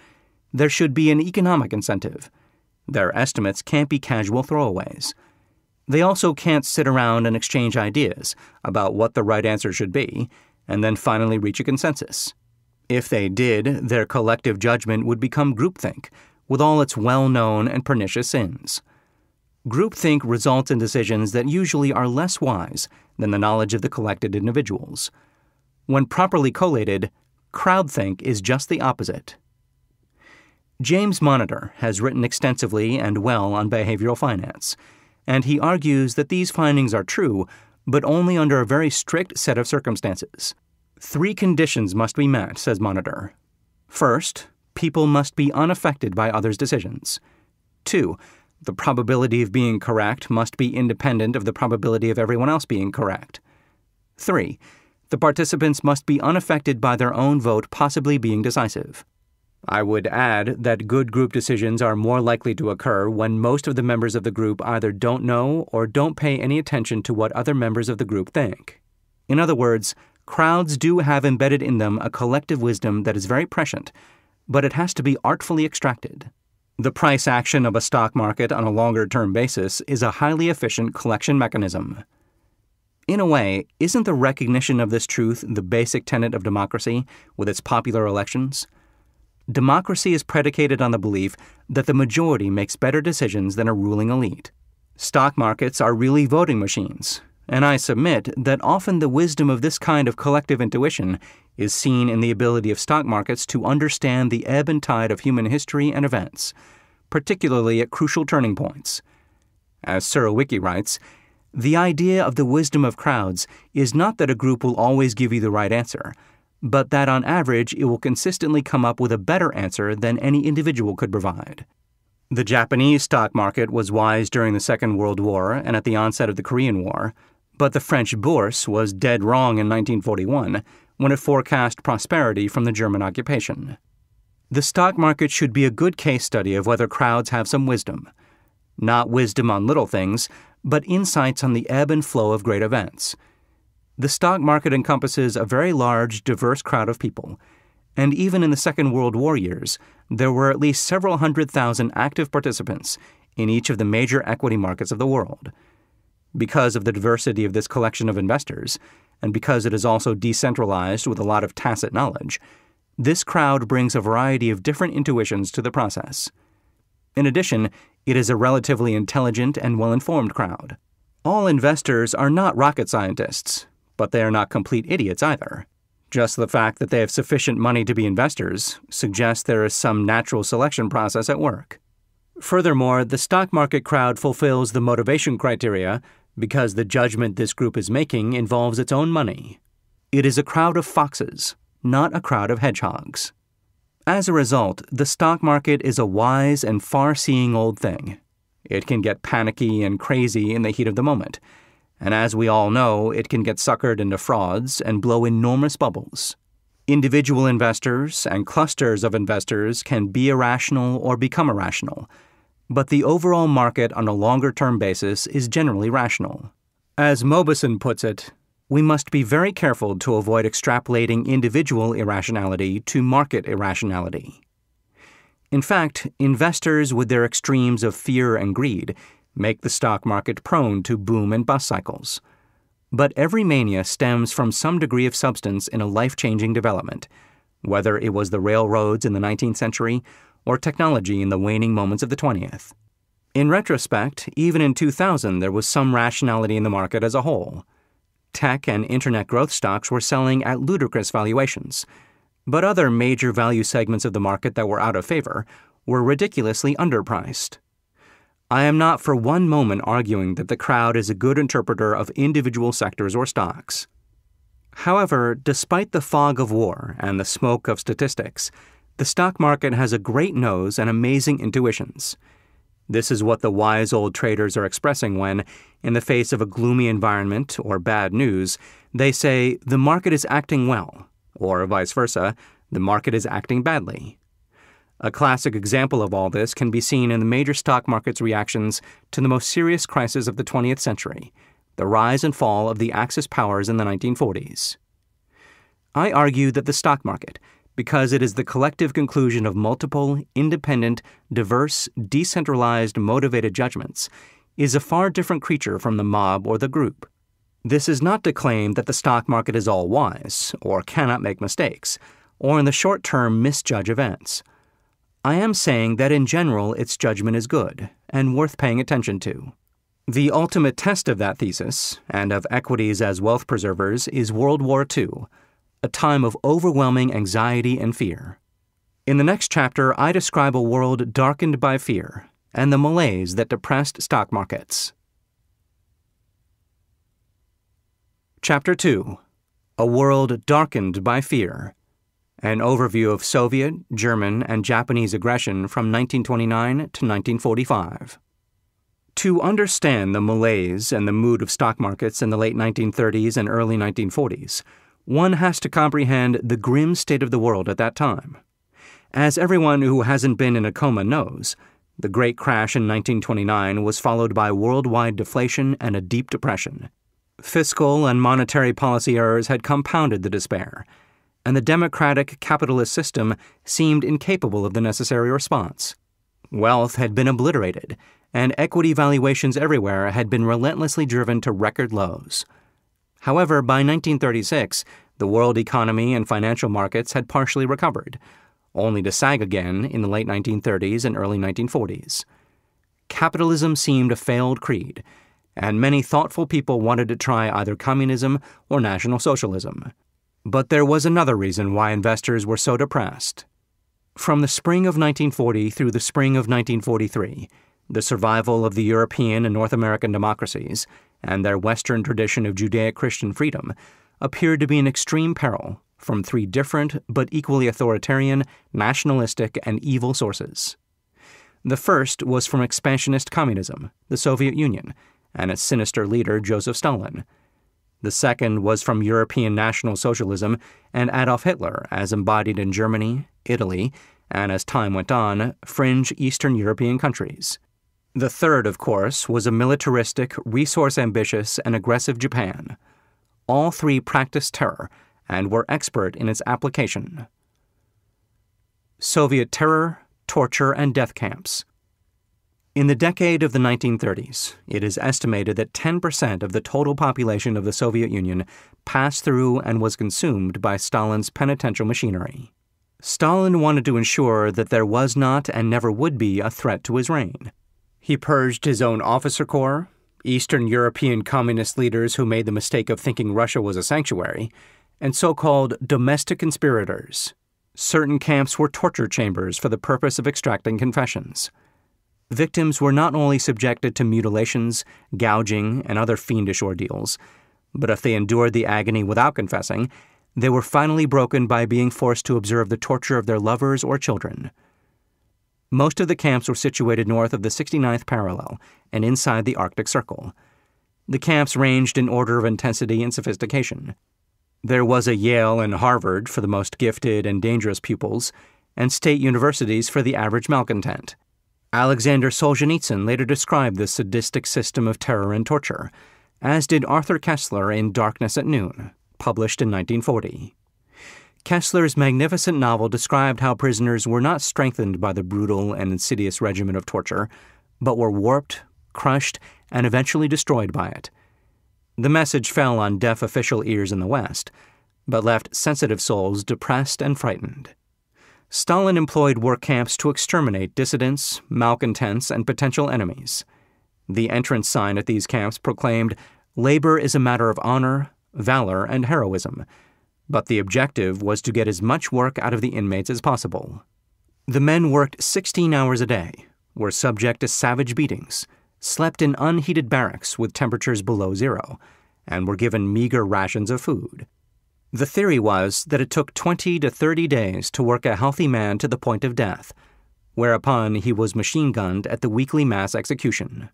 There should be an economic incentive. Their estimates can't be casual throwaways. They also can't sit around and exchange ideas about what the right answer should be and then finally reach a consensus. If they did, their collective judgment would become groupthink, with all its well known and pernicious sins. Groupthink results in decisions that usually are less wise than the knowledge of the collected individuals. When properly collated, crowdthink is just the opposite. James Montier has written extensively and well on behavioral finance, and he argues that these findings are true, but only under a very strict set of circumstances. Three conditions must be met, says Montier. First, people must be unaffected by others' decisions. Two, the probability of being correct must be independent of the probability of everyone else being correct. 3. The participants must be unaffected by their own vote possibly being decisive. I would add that good group decisions are more likely to occur when most of the members of the group either don't know or don't pay any attention to what other members of the group think. In other words, crowds do have embedded in them a collective wisdom that is very prescient, but it has to be artfully extracted. The price action of a stock market on a longer term basis is a highly efficient collection mechanism. In a way, isn't the recognition of this truth the basic tenet of democracy with its popular elections? Democracy is predicated on the belief that the majority makes better decisions than a ruling elite. Stock markets are really voting machines, and I submit that often the wisdom of this kind of collective intuition is seen in the ability of stock markets to understand the ebb and tide of human history and events, particularly at crucial turning points. As Surowiecki writes, the idea of the wisdom of crowds is not that a group will always give you the right answer, but that on average it will consistently come up with a better answer than any individual could provide. The Japanese stock market was wise during the Second World War and at the onset of the Korean War, but the French bourse was dead wrong in 1941 when it forecast prosperity from the German occupation. The stock market should be a good case study of whether crowds have some wisdom. Not wisdom on little things, but insights on the ebb and flow of great events. The stock market encompasses a very large, diverse crowd of people, and even in the Second World War years, there were at least several hundred thousand active participants in each of the major equity markets of the world. Because of the diversity of this collection of investors, and because it is also decentralized with a lot of tacit knowledge, this crowd brings a variety of different intuitions to the process. In addition, it is a relatively intelligent and well informed crowd. All investors are not rocket scientists, but they are not complete idiots either. Just the fact that they have sufficient money to be investors suggests there is some natural selection process at work. Furthermore, the stock market crowd fulfills the motivation criteria because the judgment this group is making involves its own money. It is a crowd of foxes, not a crowd of hedgehogs. As a result, the stock market is a wise and far seeing old thing. It can get panicky and crazy in the heat of the moment. And as we all know, it can get suckered into frauds and blow enormous bubbles. Individual investors and clusters of investors can be irrational or become irrational, but the overall market on a longer term basis is generally rational. As Mauboussin puts it, we must be very careful to avoid extrapolating individual irrationality to market irrationality. In fact, investors with their extremes of fear and greed make the stock market prone to boom and bust cycles. But every mania stems from some degree of substance in a life changing development, whether it was the railroads in the 19th century or technology in the waning moments of the 20th. In retrospect, even in 2000, there was some rationality in the market as a whole tech and internet growth stocks were selling at ludicrous valuations, but other major value segments of the market that were out of favor were ridiculously underpriced. I am not for one moment arguing that the crowd is a good interpreter of individual sectors or stocks. However, despite the fog of war and the smoke of statistics, the stock market has a great nose and amazing intuitions. This is what the wise old traders are expressing when, in the face of a gloomy environment or bad news, they say the market is acting well, or vice versa, the market is acting badly. A classic example of all this can be seen in the major stock market's reactions to the most serious crisis of the 20th century the rise and fall of the Axis powers in the 1940s. I argue that the stock market, because it is the collective conclusion of multiple, independent, diverse, decentralized, motivated judgments, is a far different creature from the mob or the group. This is not to claim that the stock market is all wise, or cannot make mistakes, or in the short term misjudge events. I am saying that in general its judgment is good, and worth paying attention to. The ultimate test of that thesis, and of equities as wealth preservers, is World War II a time of overwhelming anxiety and fear. In the next chapter, I describe a world darkened by fear and the malaise that depressed stock markets. Chapter 2 A World Darkened by Fear An overview of Soviet, German, and Japanese aggression from 1929 to 1945. To understand the malaise and the mood of stock markets in the late 1930s and early 1940s, one has to comprehend the grim state of the world at that time. As everyone who hasn't been in a coma knows, the Great Crash in 1929 was followed by worldwide deflation and a deep depression. Fiscal and monetary policy errors had compounded the despair, and the democratic capitalist system seemed incapable of the necessary response. Wealth had been obliterated, and equity valuations everywhere had been relentlessly driven to record lows. However, by 1936, the world economy and financial markets had partially recovered, only to sag again in the late 1930s and early 1940s. Capitalism seemed a failed creed, and many thoughtful people wanted to try either communism or National Socialism. But there was another reason why investors were so depressed. From the spring of 1940 through the spring of 1943, the survival of the European and North American democracies and their Western tradition of Judaic Christian freedom appeared to be in extreme peril from three different but equally authoritarian, nationalistic, and evil sources. The first was from expansionist communism, the Soviet Union, and its sinister leader, Joseph Stalin. The second was from European National Socialism and Adolf Hitler, as embodied in Germany, Italy, and as time went on, fringe Eastern European countries. The third, of course, was a militaristic, resource ambitious, and aggressive Japan. All three practiced terror and were expert in its application. Soviet terror, torture, and death camps. In the decade of the 1930s, it is estimated that 10% of the total population of the Soviet Union passed through and was consumed by Stalin's penitential machinery. Stalin wanted to ensure that there was not and never would be a threat to his reign. He purged his own officer corps, Eastern European communist leaders who made the mistake of thinking Russia was a sanctuary, and so called domestic conspirators. Certain camps were torture chambers for the purpose of extracting confessions. Victims were not only subjected to mutilations, gouging, and other fiendish ordeals, but if they endured the agony without confessing, they were finally broken by being forced to observe the torture of their lovers or children. Most of the camps were situated north of the 69th parallel and inside the Arctic Circle. The camps ranged in order of intensity and sophistication. There was a Yale and Harvard for the most gifted and dangerous pupils, and state universities for the average malcontent. Alexander Solzhenitsyn later described this sadistic system of terror and torture, as did Arthur Koestler in Darkness at Noon, published in 1940. Koestler's magnificent novel described how prisoners were not strengthened by the brutal and insidious regimen of torture, but were warped, crushed, and eventually destroyed by it. The message fell on deaf official ears in the West, but left sensitive souls depressed and frightened. Stalin employed work camps to exterminate dissidents, malcontents, and potential enemies. The entrance sign at these camps proclaimed, Labor is a matter of honor, valor, and heroism, but the objective was to get as much work out of the inmates as possible. The men worked 16 hours a day, were subject to savage beatings, slept in unheated barracks with temperatures below zero, and were given meager rations of food. The theory was that it took 20 to 30 days to work a healthy man to the point of death, whereupon he was machine gunned at the weekly mass execution.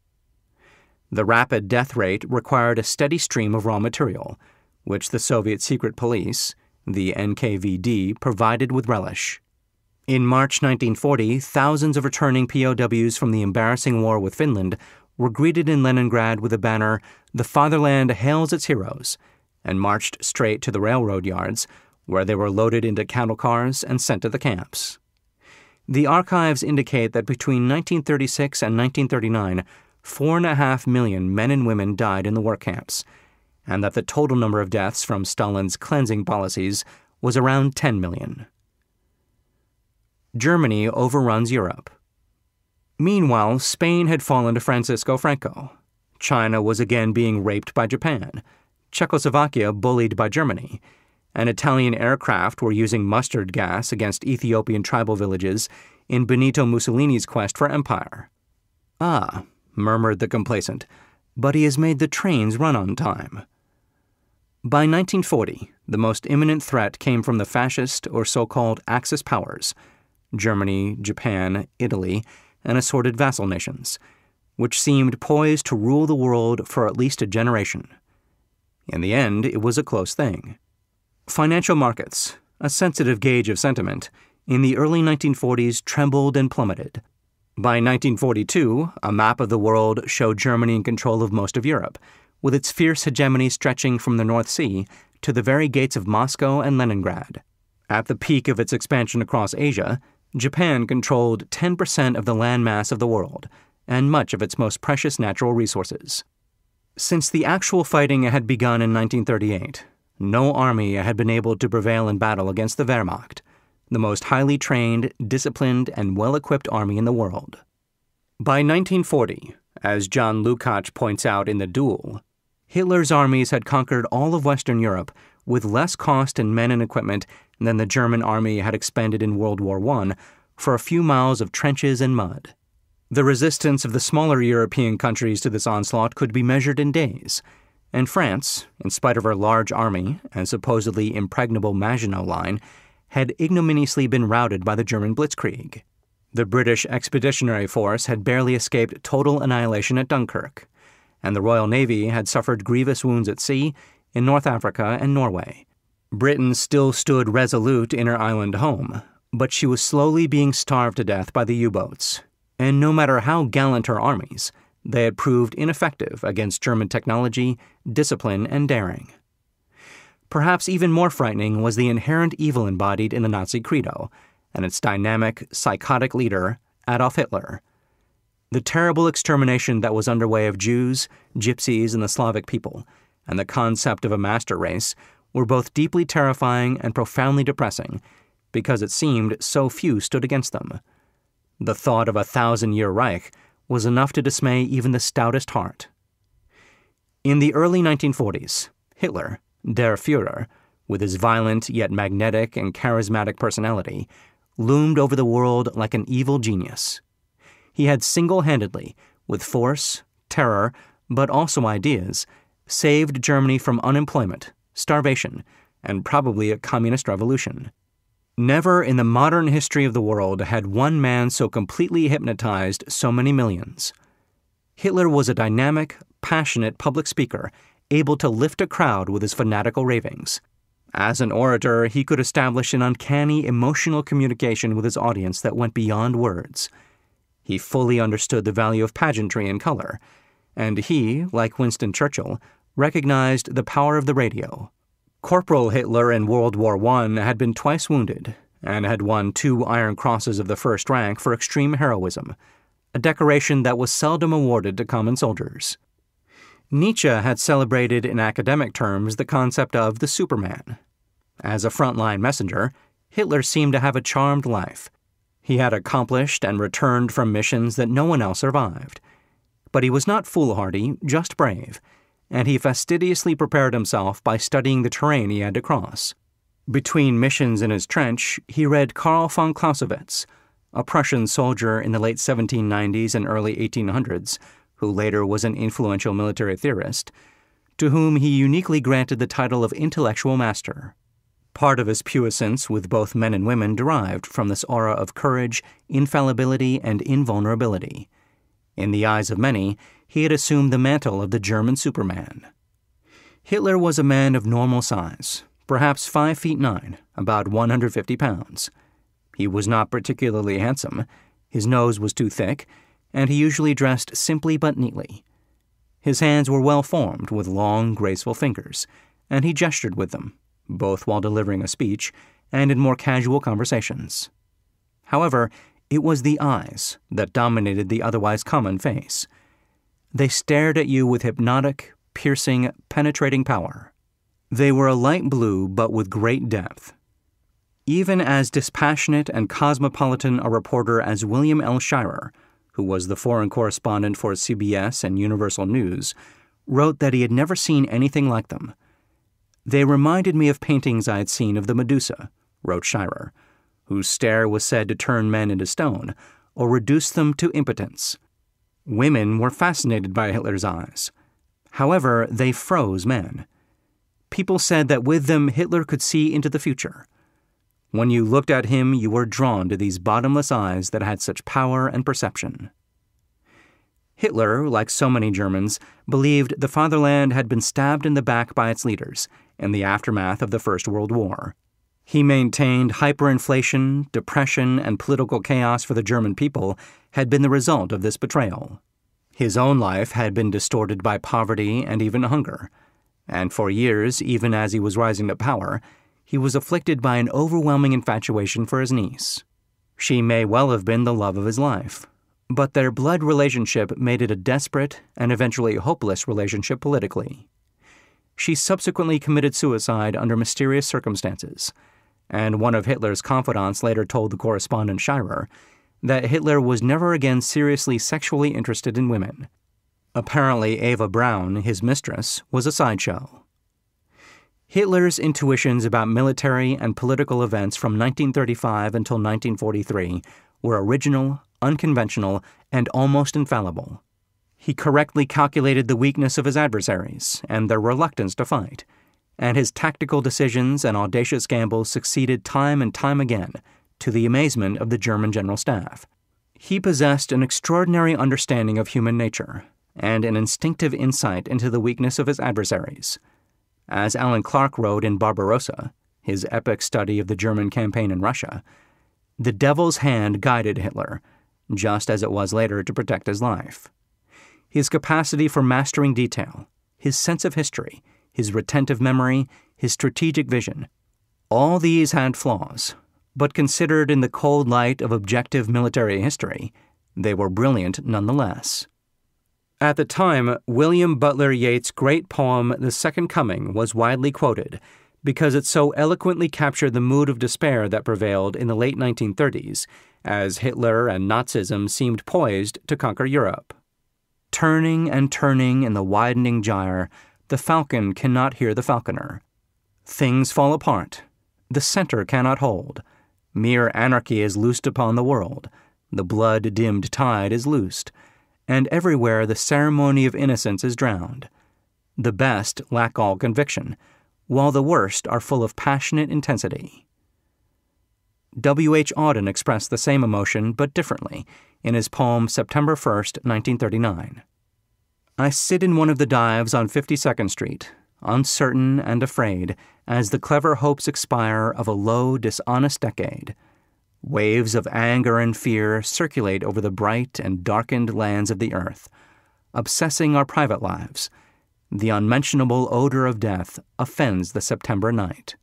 The rapid death rate required a steady stream of raw material, which the Soviet secret police, the NKVD, provided with relish. In March 1940, thousands of returning POWs from the embarrassing war with Finland were greeted in Leningrad with the banner, The Fatherland Hails Its Heroes, and marched straight to the railroad yards, where they were loaded into cattle cars and sent to the camps. The archives indicate that between 1936 and 1939, four and a half million men and women died in the work camps, and that the total number of deaths from Stalin's cleansing policies was around 10 million. Germany overruns Europe. Meanwhile, Spain had fallen to Francisco Franco. China was again being raped by Japan. Czechoslovakia bullied by Germany. And Italian aircraft were using mustard gas against Ethiopian tribal villages in Benito Mussolini's quest for empire. Ah, murmured the complacent, but he has made the trains run on time. By 1940, the most imminent threat came from the fascist or so called Axis powers Germany, Japan, Italy, and assorted vassal nations, which seemed poised to rule the world for at least a generation. In the end, it was a close thing. Financial markets, a sensitive gauge of sentiment, in the early 1940s trembled and plummeted. By 1942, a map of the world showed Germany in control of most of Europe, with its fierce hegemony stretching from the North Sea to the very gates of Moscow and Leningrad. At the peak of its expansion across Asia, Japan controlled 10% of the landmass of the world and much of its most precious natural resources. Since the actual fighting had begun in 1938, no army had been able to prevail in battle against the Wehrmacht, the most highly trained, disciplined, and well equipped army in the world. By 1940, as John Lukács points out in The Duel, Hitler's armies had conquered all of Western Europe with less cost in men and equipment than the German army had expended in World War I for a few miles of trenches and mud. The resistance of the smaller European countries to this onslaught could be measured in days, and France, in spite of her large army and supposedly impregnable Maginot Line, had ignominiously been routed by the German blitzkrieg. The British Expeditionary Force had barely escaped total annihilation at Dunkirk, and the Royal Navy had suffered grievous wounds at sea in North Africa and Norway. Britain still stood resolute in her island home, but she was slowly being starved to death by the U boats, and no matter how gallant her armies, they had proved ineffective against German technology, discipline, and daring. Perhaps even more frightening was the inherent evil embodied in the Nazi credo and its dynamic, psychotic leader, Adolf Hitler. The terrible extermination that was underway of Jews, Gypsies, and the Slavic people, and the concept of a master race, were both deeply terrifying and profoundly depressing because it seemed so few stood against them. The thought of a thousand year Reich was enough to dismay even the stoutest heart. In the early 1940s, Hitler, Der Fuhrer, with his violent yet magnetic and charismatic personality, loomed over the world like an evil genius. He had single handedly, with force, terror, but also ideas, saved Germany from unemployment, starvation, and probably a communist revolution. Never in the modern history of the world had one man so completely hypnotized so many millions. Hitler was a dynamic, passionate public speaker able to lift a crowd with his fanatical ravings. As an orator, he could establish an uncanny emotional communication with his audience that went beyond words. He fully understood the value of pageantry and color, and he, like Winston Churchill, recognized the power of the radio. Corporal Hitler in World War I had been twice wounded and had won two Iron Crosses of the first rank for extreme heroism, a decoration that was seldom awarded to common soldiers. Nietzsche had celebrated in academic terms the concept of the Superman. As a frontline messenger, Hitler seemed to have a charmed life. He had accomplished and returned from missions that no one else survived. But he was not foolhardy, just brave, and he fastidiously prepared himself by studying the terrain he had to cross. Between missions in his trench, he read Karl von Clausewitz, a Prussian soldier in the late 1790s and early 1800s who later was an influential military theorist, to whom he uniquely granted the title of intellectual master. Part of his puissance with both men and women derived from this aura of courage, infallibility, and invulnerability. In the eyes of many, he had assumed the mantle of the German Superman. Hitler was a man of normal size, perhaps five feet nine, about 150 pounds. He was not particularly handsome. His nose was too thick, and he usually dressed simply but neatly. His hands were well formed, with long, graceful fingers, and he gestured with them, both while delivering a speech and in more casual conversations. However, it was the eyes that dominated the otherwise common face. They stared at you with hypnotic, piercing, penetrating power. They were a light blue but with great depth. Even as dispassionate and cosmopolitan a reporter as William L. Shirer who was the foreign correspondent for CBS and Universal News, wrote that he had never seen anything like them. They reminded me of paintings I had seen of the Medusa, wrote Shirer, whose stare was said to turn men into stone or reduce them to impotence. Women were fascinated by Hitler's eyes. However, they froze men. People said that with them Hitler could see into the future. When you looked at him, you were drawn to these bottomless eyes that had such power and perception. Hitler, like so many Germans, believed the fatherland had been stabbed in the back by its leaders in the aftermath of the First World War. He maintained hyperinflation, depression, and political chaos for the German people had been the result of this betrayal. His own life had been distorted by poverty and even hunger, and for years, even as he was rising to power, he was afflicted by an overwhelming infatuation for his niece. She may well have been the love of his life, but their blood relationship made it a desperate and eventually hopeless relationship politically. She subsequently committed suicide under mysterious circumstances, and one of Hitler's confidants later told the correspondent Shirer that Hitler was never again seriously sexually interested in women. Apparently, Eva Braun, his mistress, was a sideshow. Hitler's intuitions about military and political events from 1935 until 1943 were original, unconventional, and almost infallible. He correctly calculated the weakness of his adversaries and their reluctance to fight, and his tactical decisions and audacious gambles succeeded time and time again, to the amazement of the German General Staff. He possessed an extraordinary understanding of human nature and an instinctive insight into the weakness of his adversaries. As Alan Clark wrote in Barbarossa, his epic study of the German campaign in Russia, the devil's hand guided Hitler, just as it was later to protect his life. His capacity for mastering detail, his sense of history, his retentive memory, his strategic vision, all these had flaws, but considered in the cold light of objective military history, they were brilliant nonetheless. At the time, William Butler Yeats' great poem, The Second Coming, was widely quoted because it so eloquently captured the mood of despair that prevailed in the late 1930s as Hitler and Nazism seemed poised to conquer Europe. Turning and turning in the widening gyre, the falcon cannot hear the falconer. Things fall apart. The center cannot hold. Mere anarchy is loosed upon the world. The blood dimmed tide is loosed and everywhere the ceremony of innocence is drowned. The best lack all conviction, while the worst are full of passionate intensity. W. H. Auden expressed the same emotion, but differently, in his poem September 1, 1939. I sit in one of the dives on 52nd Street, uncertain and afraid, as the clever hopes expire of a low, dishonest decade Waves of anger and fear circulate over the bright and darkened lands of the earth, obsessing our private lives. The unmentionable odor of death offends the September night.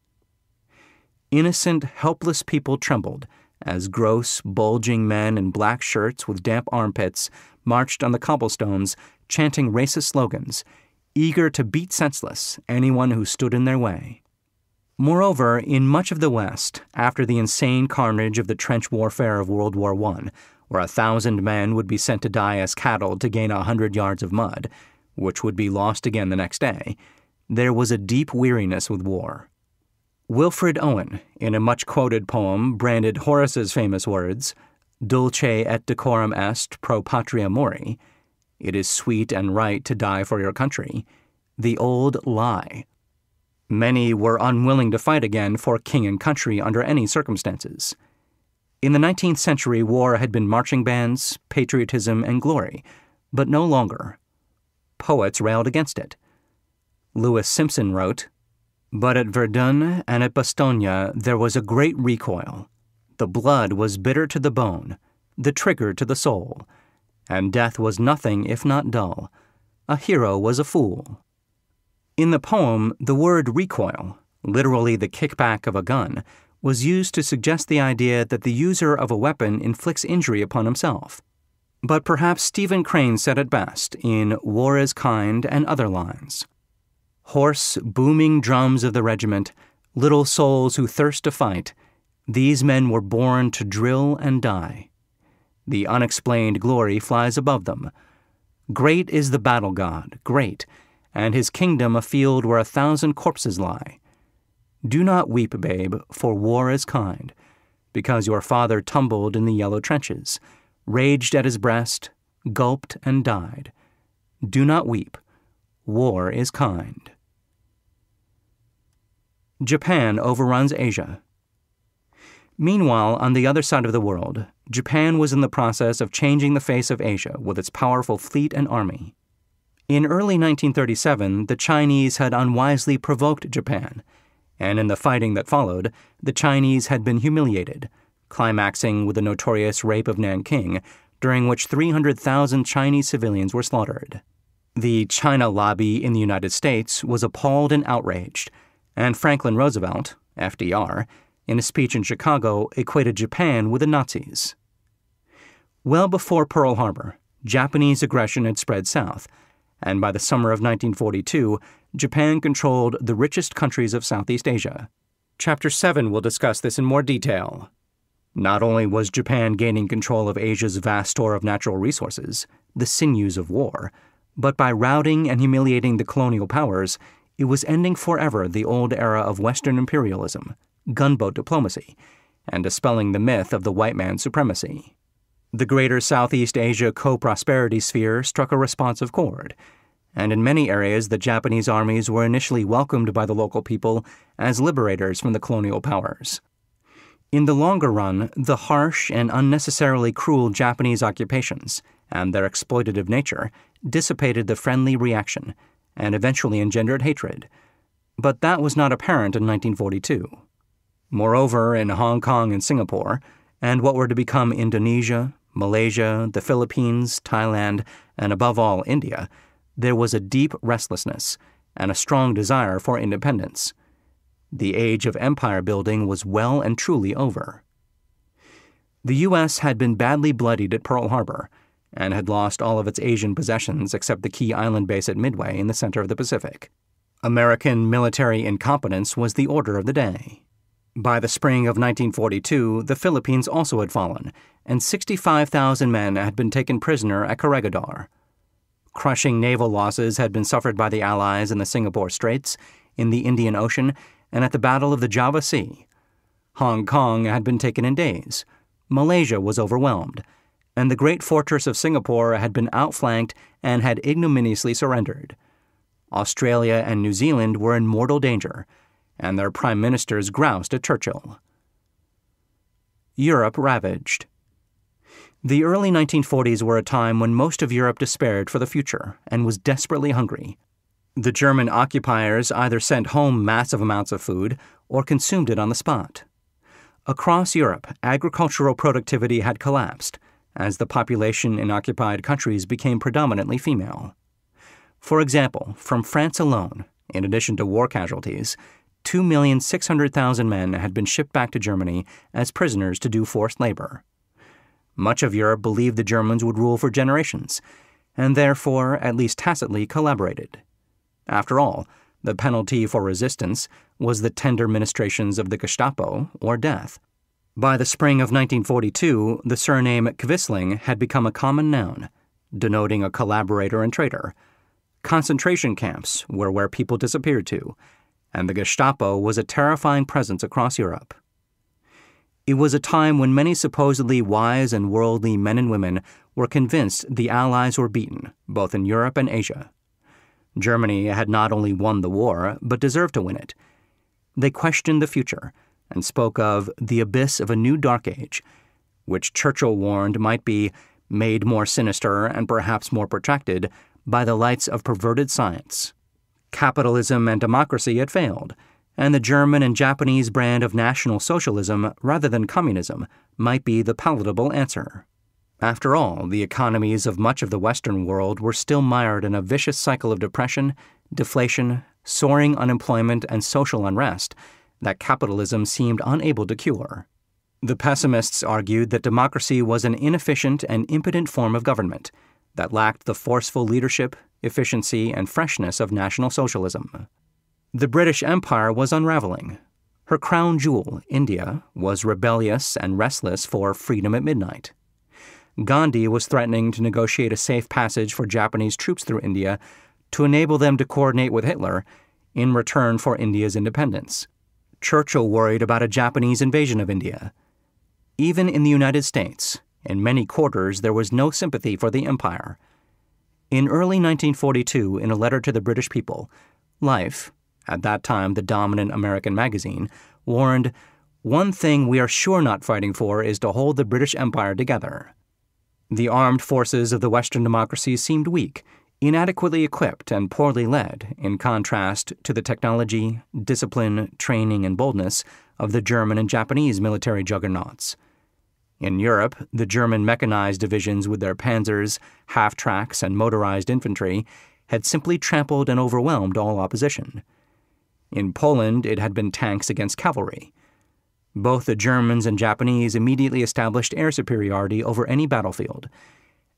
Innocent, helpless people trembled as gross, bulging men in black shirts with damp armpits marched on the cobblestones chanting racist slogans, eager to beat senseless anyone who stood in their way. Moreover, in much of the West, after the insane carnage of the trench warfare of World War I, where a thousand men would be sent to die as cattle to gain a hundred yards of mud, which would be lost again the next day, there was a deep weariness with war. Wilfred Owen, in a much quoted poem, branded Horace's famous words, Dulce et decorum est pro patria mori, it is sweet and right to die for your country, the old lie Many were unwilling to fight again for king and country under any circumstances. In the 19th century, war had been marching bands, patriotism, and glory, but no longer. Poets railed against it. Louis Simpson wrote, But at Verdun and at Bastogne there was a great recoil. The blood was bitter to the bone, the trigger to the soul, and death was nothing if not dull. A hero was a fool. In the poem, the word recoil, literally the kickback of a gun, was used to suggest the idea that the user of a weapon inflicts injury upon himself. But perhaps Stephen Crane said it best in War is Kind and other lines. Hoarse, booming drums of the regiment, little souls who thirst to fight, these men were born to drill and die. The unexplained glory flies above them. Great is the battle god, great, and his kingdom a field where a thousand corpses lie. Do not weep, babe, for war is kind, because your father tumbled in the yellow trenches, raged at his breast, gulped and died. Do not weep, war is kind. Japan overruns Asia. Meanwhile, on the other side of the world, Japan was in the process of changing the face of Asia with its powerful fleet and army. In early 1937, the Chinese had unwisely provoked Japan, and in the fighting that followed, the Chinese had been humiliated, climaxing with the notorious rape of Nanking, during which 300,000 Chinese civilians were slaughtered. The China lobby in the United States was appalled and outraged, and Franklin Roosevelt, FDR, in a speech in Chicago, equated Japan with the Nazis. Well before Pearl Harbor, Japanese aggression had spread south and by the summer of 1942, Japan controlled the richest countries of Southeast Asia. Chapter 7 will discuss this in more detail. Not only was Japan gaining control of Asia's vast store of natural resources, the sinews of war, but by routing and humiliating the colonial powers, it was ending forever the old era of Western imperialism, gunboat diplomacy, and dispelling the myth of the white man's supremacy. The greater Southeast Asia co prosperity sphere struck a responsive chord, and in many areas the Japanese armies were initially welcomed by the local people as liberators from the colonial powers. In the longer run, the harsh and unnecessarily cruel Japanese occupations and their exploitative nature dissipated the friendly reaction and eventually engendered hatred. But that was not apparent in 1942. Moreover, in Hong Kong and Singapore, and what were to become Indonesia, Malaysia, the Philippines, Thailand, and above all, India, there was a deep restlessness and a strong desire for independence. The age of empire building was well and truly over. The U.S. had been badly bloodied at Pearl Harbor and had lost all of its Asian possessions except the key island base at Midway in the center of the Pacific. American military incompetence was the order of the day. By the spring of 1942, the Philippines also had fallen, and 65,000 men had been taken prisoner at Corregidor. Crushing naval losses had been suffered by the Allies in the Singapore Straits, in the Indian Ocean, and at the Battle of the Java Sea. Hong Kong had been taken in days. Malaysia was overwhelmed, and the great fortress of Singapore had been outflanked and had ignominiously surrendered. Australia and New Zealand were in mortal danger and their prime ministers groused at Churchill. Europe ravaged. The early 1940s were a time when most of Europe despaired for the future and was desperately hungry. The German occupiers either sent home massive amounts of food or consumed it on the spot. Across Europe, agricultural productivity had collapsed as the population in occupied countries became predominantly female. For example, from France alone, in addition to war casualties, 2,600,000 men had been shipped back to Germany as prisoners to do forced labor. Much of Europe believed the Germans would rule for generations, and therefore, at least tacitly, collaborated. After all, the penalty for resistance was the tender ministrations of the Gestapo or death. By the spring of 1942, the surname Quisling had become a common noun, denoting a collaborator and traitor. Concentration camps were where people disappeared to, and the Gestapo was a terrifying presence across Europe. It was a time when many supposedly wise and worldly men and women were convinced the Allies were beaten, both in Europe and Asia. Germany had not only won the war, but deserved to win it. They questioned the future and spoke of the abyss of a new dark age, which Churchill warned might be made more sinister and perhaps more protracted by the lights of perverted science capitalism and democracy had failed, and the German and Japanese brand of National Socialism rather than communism might be the palatable answer. After all, the economies of much of the Western world were still mired in a vicious cycle of depression, deflation, soaring unemployment, and social unrest that capitalism seemed unable to cure. The pessimists argued that democracy was an inefficient and impotent form of government that lacked the forceful leadership, efficiency, and freshness of National Socialism. The British Empire was unraveling. Her crown jewel, India, was rebellious and restless for freedom at midnight. Gandhi was threatening to negotiate a safe passage for Japanese troops through India to enable them to coordinate with Hitler in return for India's independence. Churchill worried about a Japanese invasion of India. Even in the United States, in many quarters, there was no sympathy for the empire. In early 1942, in a letter to the British people, Life, at that time the dominant American magazine, warned One thing we are sure not fighting for is to hold the British Empire together. The armed forces of the Western democracies seemed weak, inadequately equipped, and poorly led, in contrast to the technology, discipline, training, and boldness of the German and Japanese military juggernauts. In Europe, the German mechanized divisions with their panzers, half tracks, and motorized infantry had simply trampled and overwhelmed all opposition. In Poland, it had been tanks against cavalry. Both the Germans and Japanese immediately established air superiority over any battlefield,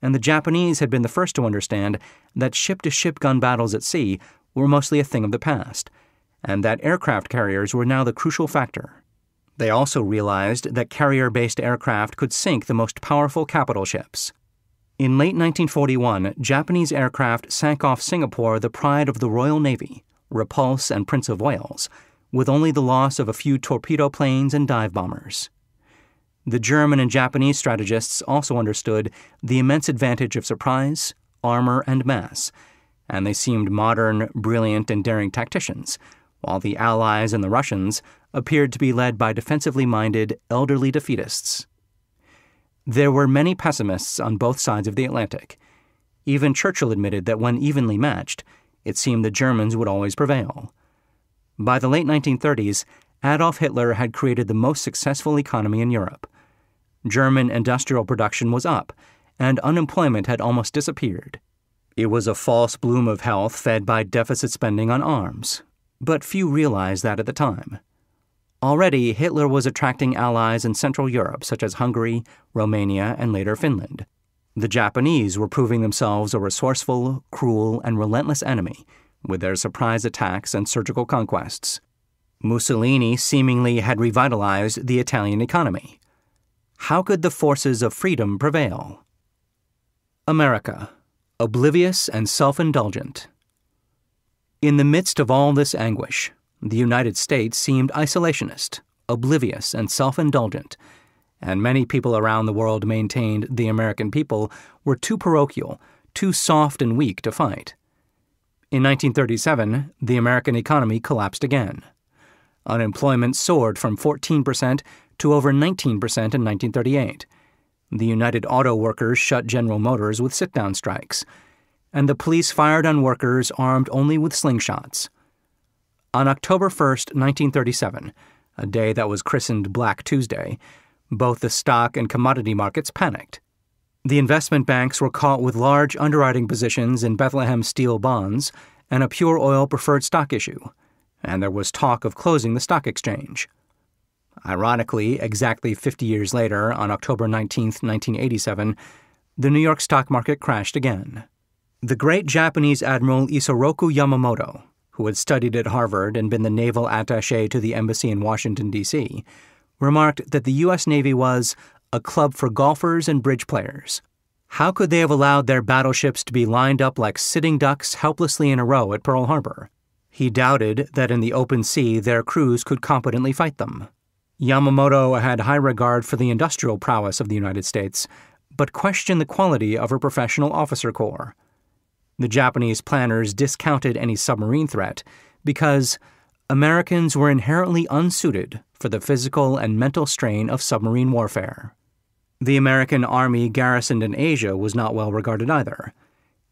and the Japanese had been the first to understand that ship to ship gun battles at sea were mostly a thing of the past, and that aircraft carriers were now the crucial factor. They also realized that carrier based aircraft could sink the most powerful capital ships. In late 1941, Japanese aircraft sank off Singapore the pride of the Royal Navy, Repulse and Prince of Wales, with only the loss of a few torpedo planes and dive bombers. The German and Japanese strategists also understood the immense advantage of surprise, armor, and mass, and they seemed modern, brilliant, and daring tacticians while the Allies and the Russians appeared to be led by defensively minded, elderly defeatists. There were many pessimists on both sides of the Atlantic. Even Churchill admitted that when evenly matched, it seemed the Germans would always prevail. By the late 1930s, Adolf Hitler had created the most successful economy in Europe. German industrial production was up, and unemployment had almost disappeared. It was a false bloom of health fed by deficit spending on arms, but few realized that at the time. Already, Hitler was attracting allies in Central Europe, such as Hungary, Romania, and later Finland. The Japanese were proving themselves a resourceful, cruel, and relentless enemy, with their surprise attacks and surgical conquests. Mussolini seemingly had revitalized the Italian economy. How could the forces of freedom prevail? America, oblivious and self indulgent. In the midst of all this anguish, the United States seemed isolationist, oblivious, and self indulgent, and many people around the world maintained the American people were too parochial, too soft and weak to fight. In 1937, the American economy collapsed again. Unemployment soared from 14% to over 19% in 1938. The United Auto Workers shut General Motors with sit down strikes, and the police fired on workers armed only with slingshots. On October 1, 1937, a day that was christened Black Tuesday, both the stock and commodity markets panicked. The investment banks were caught with large underwriting positions in Bethlehem Steel bonds and a pure oil preferred stock issue, and there was talk of closing the stock exchange. Ironically, exactly 50 years later, on October 19, 1987, the New York stock market crashed again. The great Japanese Admiral Isoroku Yamamoto, who had studied at Harvard and been the naval attache to the embassy in Washington, D.C., remarked that the U.S. Navy was a club for golfers and bridge players. How could they have allowed their battleships to be lined up like sitting ducks helplessly in a row at Pearl Harbor? He doubted that in the open sea their crews could competently fight them. Yamamoto had high regard for the industrial prowess of the United States, but questioned the quality of her professional officer corps. The Japanese planners discounted any submarine threat because Americans were inherently unsuited for the physical and mental strain of submarine warfare. The American army garrisoned in Asia was not well regarded either.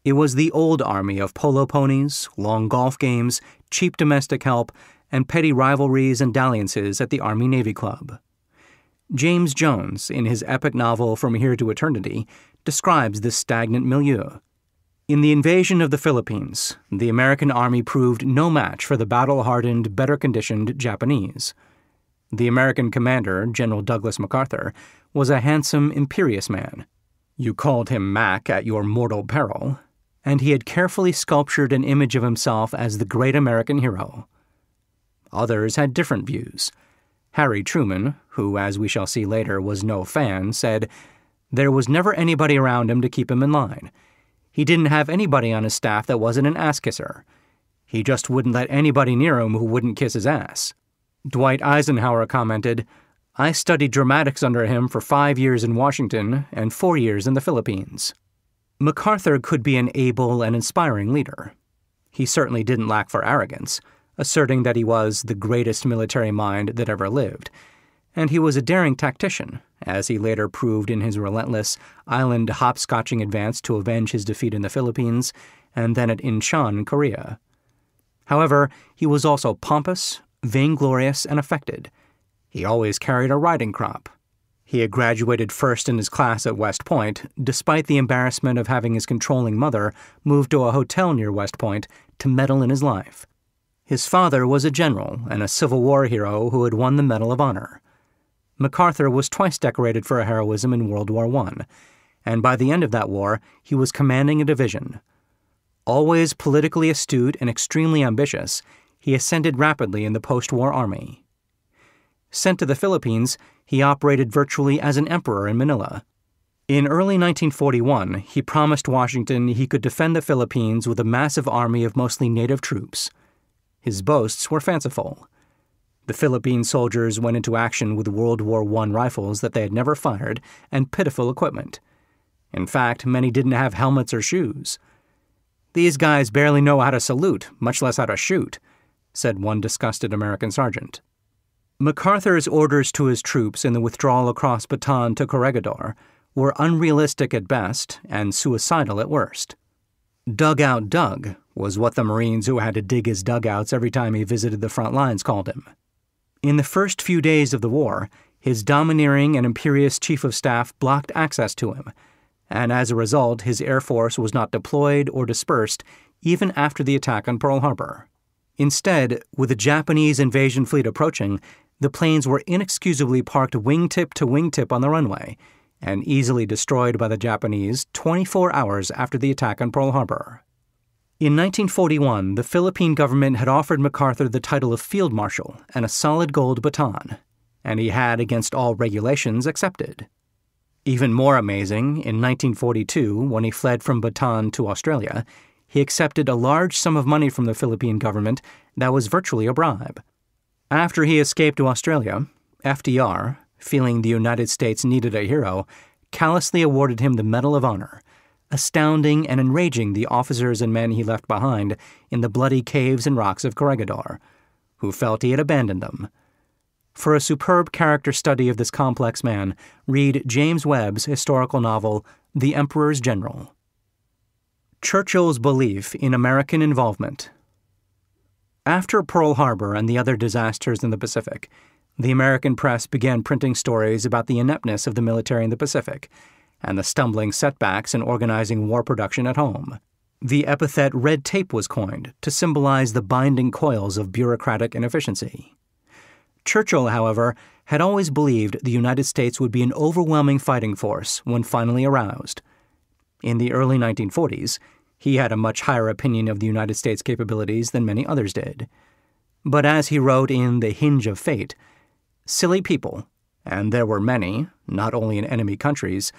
It was the old army of polo ponies, long golf games, cheap domestic help, and petty rivalries and dalliances at the Army Navy Club. James Jones, in his epic novel From Here to Eternity, describes this stagnant milieu. In the invasion of the Philippines, the American army proved no match for the battle hardened, better conditioned Japanese. The American commander, General Douglas MacArthur, was a handsome, imperious man. You called him Mac at your mortal peril, and he had carefully sculptured an image of himself as the great American hero. Others had different views. Harry Truman, who, as we shall see later, was no fan, said, There was never anybody around him to keep him in line he didn't have anybody on his staff that wasn't an ass kisser. He just wouldn't let anybody near him who wouldn't kiss his ass. Dwight Eisenhower commented, I studied dramatics under him for five years in Washington and four years in the Philippines. MacArthur could be an able and inspiring leader. He certainly didn't lack for arrogance, asserting that he was the greatest military mind that ever lived, and he was a daring tactician, as he later proved in his relentless island hopscotching advance to avenge his defeat in the Philippines and then at Incheon, Korea. However, he was also pompous, vainglorious, and affected. He always carried a riding crop. He had graduated first in his class at West Point, despite the embarrassment of having his controlling mother move to a hotel near West Point to meddle in his life. His father was a general and a Civil War hero who had won the Medal of Honor. MacArthur was twice decorated for heroism in World War I, and by the end of that war, he was commanding a division. Always politically astute and extremely ambitious, he ascended rapidly in the post war army. Sent to the Philippines, he operated virtually as an emperor in Manila. In early 1941, he promised Washington he could defend the Philippines with a massive army of mostly native troops. His boasts were fanciful. The Philippine soldiers went into action with World War I rifles that they had never fired and pitiful equipment. In fact, many didn't have helmets or shoes. These guys barely know how to salute, much less how to shoot, said one disgusted American sergeant. MacArthur's orders to his troops in the withdrawal across Bataan to Corregidor were unrealistic at best and suicidal at worst. Dugout Doug was what the Marines who had to dig his dugouts every time he visited the front lines called him. In the first few days of the war, his domineering and imperious chief of staff blocked access to him, and as a result, his air force was not deployed or dispersed even after the attack on Pearl Harbor. Instead, with the Japanese invasion fleet approaching, the planes were inexcusably parked wingtip to wingtip on the runway and easily destroyed by the Japanese 24 hours after the attack on Pearl Harbor. In 1941, the Philippine government had offered MacArthur the title of Field Marshal and a solid gold baton, and he had, against all regulations, accepted. Even more amazing, in 1942, when he fled from Bataan to Australia, he accepted a large sum of money from the Philippine government that was virtually a bribe. After he escaped to Australia, FDR, feeling the United States needed a hero, callously awarded him the Medal of Honor, astounding and enraging the officers and men he left behind in the bloody caves and rocks of Corregidor, who felt he had abandoned them. For a superb character study of this complex man, read James Webb's historical novel, The Emperor's General. Churchill's belief in American involvement. After Pearl Harbor and the other disasters in the Pacific, the American press began printing stories about the ineptness of the military in the Pacific and the stumbling setbacks in organizing war production at home. The epithet red tape was coined to symbolize the binding coils of bureaucratic inefficiency. Churchill, however, had always believed the United States would be an overwhelming fighting force when finally aroused. In the early 1940s, he had a much higher opinion of the United States' capabilities than many others did. But as he wrote in The Hinge of Fate, silly people, and there were many, not only in enemy countries,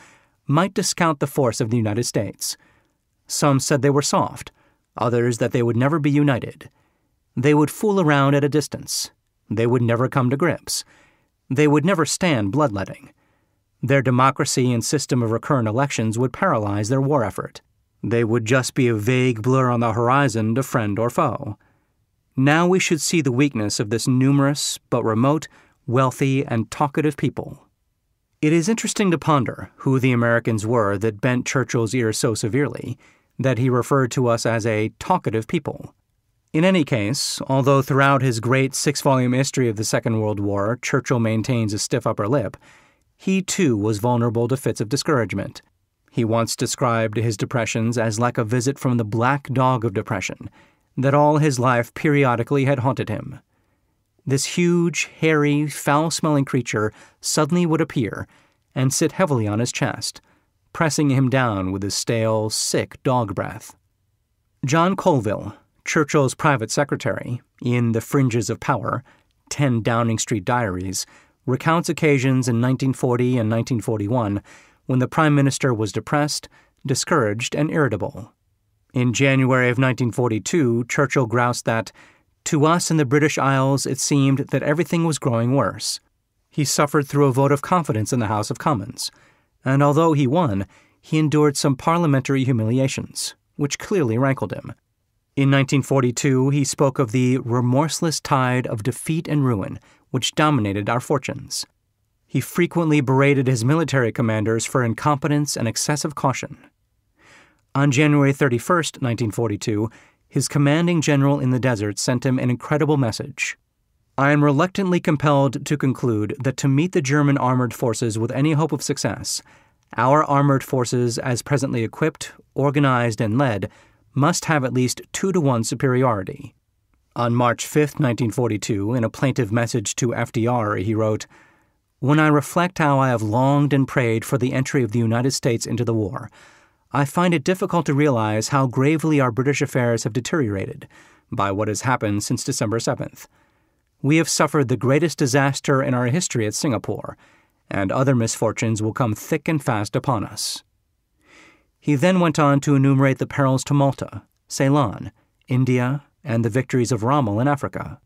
might discount the force of the United States. Some said they were soft, others that they would never be united. They would fool around at a distance. They would never come to grips. They would never stand bloodletting. Their democracy and system of recurrent elections would paralyze their war effort. They would just be a vague blur on the horizon to friend or foe. Now we should see the weakness of this numerous but remote, wealthy, and talkative people. It is interesting to ponder who the Americans were that bent Churchill's ear so severely that he referred to us as a talkative people. In any case, although throughout his great six volume history of the Second World War Churchill maintains a stiff upper lip, he too was vulnerable to fits of discouragement. He once described his depressions as like a visit from the black dog of depression, that all his life periodically had haunted him. This huge, hairy, foul smelling creature suddenly would appear and sit heavily on his chest, pressing him down with his stale, sick dog breath. John Colville, Churchill's private secretary, in The Fringes of Power, 10 Downing Street Diaries, recounts occasions in 1940 and 1941 when the Prime Minister was depressed, discouraged, and irritable. In January of 1942, Churchill groused that, to us in the British Isles, it seemed that everything was growing worse. He suffered through a vote of confidence in the House of Commons, and although he won, he endured some parliamentary humiliations, which clearly rankled him. In 1942, he spoke of the remorseless tide of defeat and ruin which dominated our fortunes. He frequently berated his military commanders for incompetence and excessive caution. On January 31, 1942, his commanding general in the desert sent him an incredible message. I am reluctantly compelled to conclude that to meet the German armored forces with any hope of success, our armored forces, as presently equipped, organized, and led, must have at least two to one superiority. On March 5, 1942, in a plaintive message to FDR, he wrote, When I reflect how I have longed and prayed for the entry of the United States into the war, I find it difficult to realize how gravely our British affairs have deteriorated by what has happened since December 7th. We have suffered the greatest disaster in our history at Singapore, and other misfortunes will come thick and fast upon us. He then went on to enumerate the perils to Malta, Ceylon, India, and the victories of Rommel in Africa.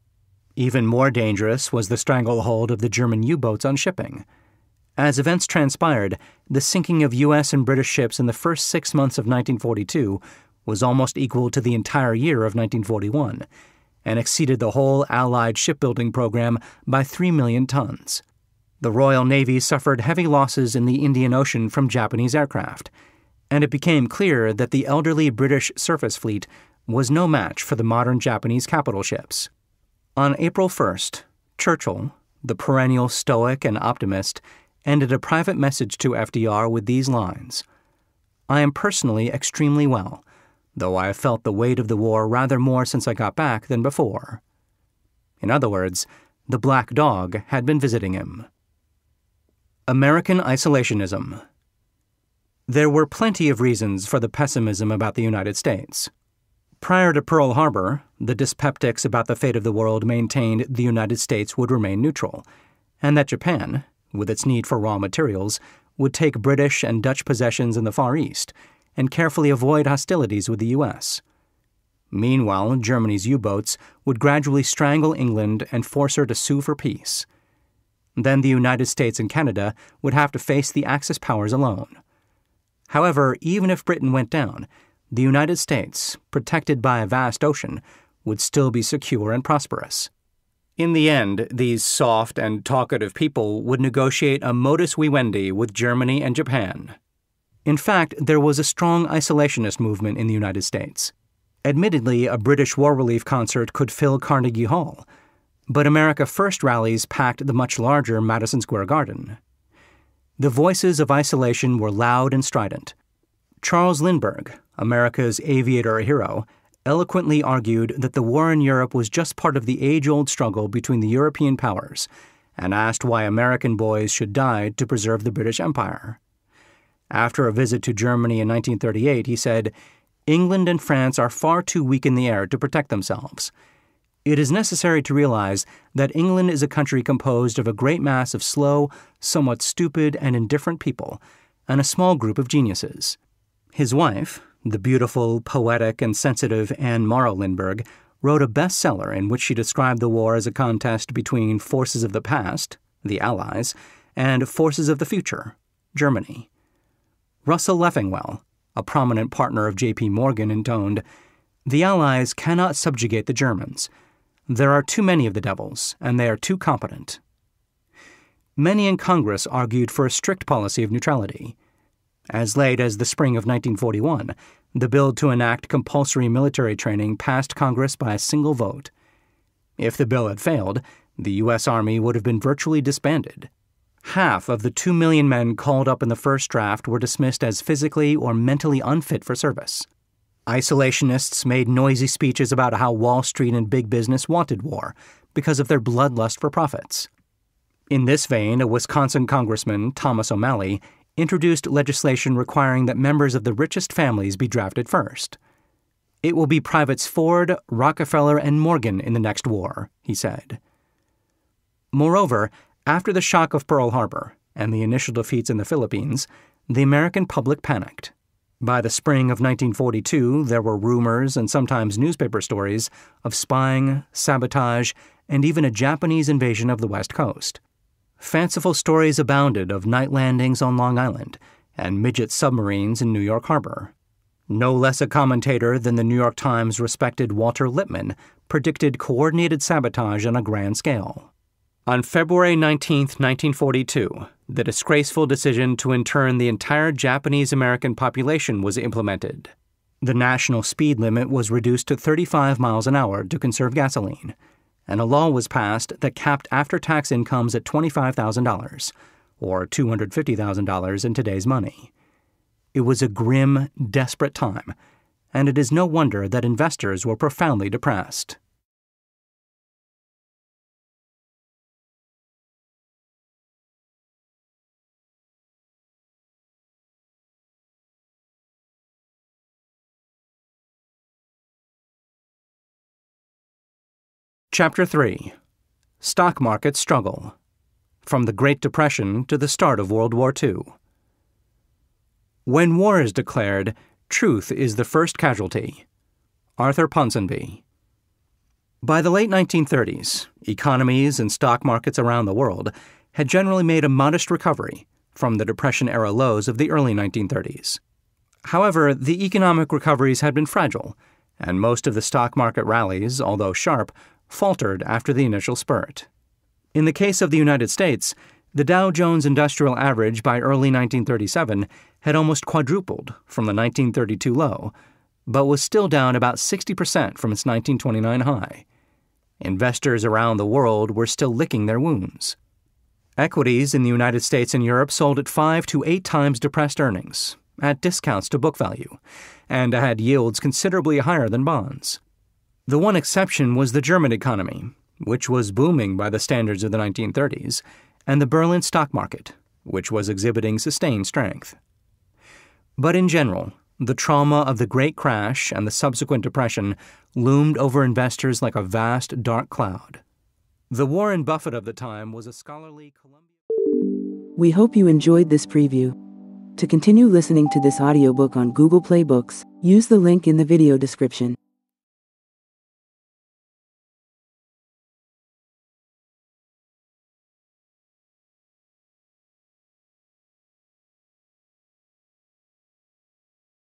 Even more dangerous was the stranglehold of the German U boats on shipping. As events transpired, the sinking of U.S. and British ships in the first six months of 1942 was almost equal to the entire year of 1941, and exceeded the whole Allied shipbuilding program by 3 million tons. The Royal Navy suffered heavy losses in the Indian Ocean from Japanese aircraft, and it became clear that the elderly British surface fleet was no match for the modern Japanese capital ships. On April 1st, Churchill, the perennial stoic and optimist, ended a private message to FDR with these lines I am personally extremely well, though I have felt the weight of the war rather more since I got back than before. In other words, the black dog had been visiting him. American Isolationism There were plenty of reasons for the pessimism about the United States. Prior to Pearl Harbor, the dyspeptics about the fate of the world maintained the United States would remain neutral, and that Japan, with its need for raw materials, would take British and Dutch possessions in the Far East and carefully avoid hostilities with the U.S. Meanwhile, Germany's U boats would gradually strangle England and force her to sue for peace. Then the United States and Canada would have to face the Axis powers alone. However, even if Britain went down, the United States, protected by a vast ocean, would still be secure and prosperous. In the end, these soft and talkative people would negotiate a modus vivendi with Germany and Japan. In fact, there was a strong isolationist movement in the United States. Admittedly, a British war relief concert could fill Carnegie Hall, but America First rallies packed the much larger Madison Square Garden. The voices of isolation were loud and strident. Charles Lindbergh, America's aviator hero, eloquently argued that the war in Europe was just part of the age old struggle between the European powers and asked why American boys should die to preserve the British Empire. After a visit to Germany in 1938, he said, England and France are far too weak in the air to protect themselves. It is necessary to realize that England is a country composed of a great mass of slow, somewhat stupid, and indifferent people, and a small group of geniuses. His wife, the beautiful, poetic, and sensitive Anne Morrow Lindbergh, wrote a bestseller in which she described the war as a contest between forces of the past, the Allies, and forces of the future, Germany. Russell Leffingwell, a prominent partner of J.P. Morgan, intoned The Allies cannot subjugate the Germans. There are too many of the devils, and they are too competent. Many in Congress argued for a strict policy of neutrality. As late as the spring of 1941, the bill to enact compulsory military training passed Congress by a single vote. If the bill had failed, the U.S. Army would have been virtually disbanded. Half of the two million men called up in the first draft were dismissed as physically or mentally unfit for service. Isolationists made noisy speeches about how Wall Street and big business wanted war because of their bloodlust for profits. In this vein, a Wisconsin congressman, Thomas O'Malley, introduced legislation requiring that members of the richest families be drafted first. It will be Privates Ford, Rockefeller, and Morgan in the next war, he said. Moreover, after the shock of Pearl Harbor and the initial defeats in the Philippines, the American public panicked. By the spring of 1942, there were rumors and sometimes newspaper stories of spying, sabotage, and even a Japanese invasion of the West Coast. Fanciful stories abounded of night landings on Long Island and midget submarines in New York Harbor. No less a commentator than the New York Times' respected Walter Lippmann predicted coordinated sabotage on a grand scale. On February 19, 1942, the disgraceful decision to intern the entire Japanese American population was implemented. The national speed limit was reduced to 35 miles an hour to conserve gasoline and a law was passed that capped after tax incomes at $25,000, or $250,000 in today's money. It was a grim, desperate time, and it is no wonder that investors were profoundly depressed. Chapter 3 Stock Market Struggle From the Great Depression to the Start of World War II. When war is declared, truth is the first casualty. Arthur Ponsonby. By the late 1930s, economies and stock markets around the world had generally made a modest recovery from the Depression era lows of the early 1930s. However, the economic recoveries had been fragile and most of the stock market rallies, although sharp, faltered after the initial spurt. In the case of the United States, the Dow Jones Industrial Average by early 1937 had almost quadrupled from the 1932 low, but was still down about 60% from its 1929 high. Investors around the world were still licking their wounds. Equities in the United States and Europe sold at five to eight times depressed earnings, at discounts to book value, and had yields considerably higher than bonds. The one exception was the German economy, which was booming by the standards of the 1930s, and the Berlin stock market, which was exhibiting sustained strength. But in general, the trauma of the Great Crash and the subsequent depression loomed over investors like a vast dark cloud. The Warren Buffett of the time was a scholarly Columbia. We hope you enjoyed this preview. To continue listening to this audiobook on Google Play Books, use the link in the video description.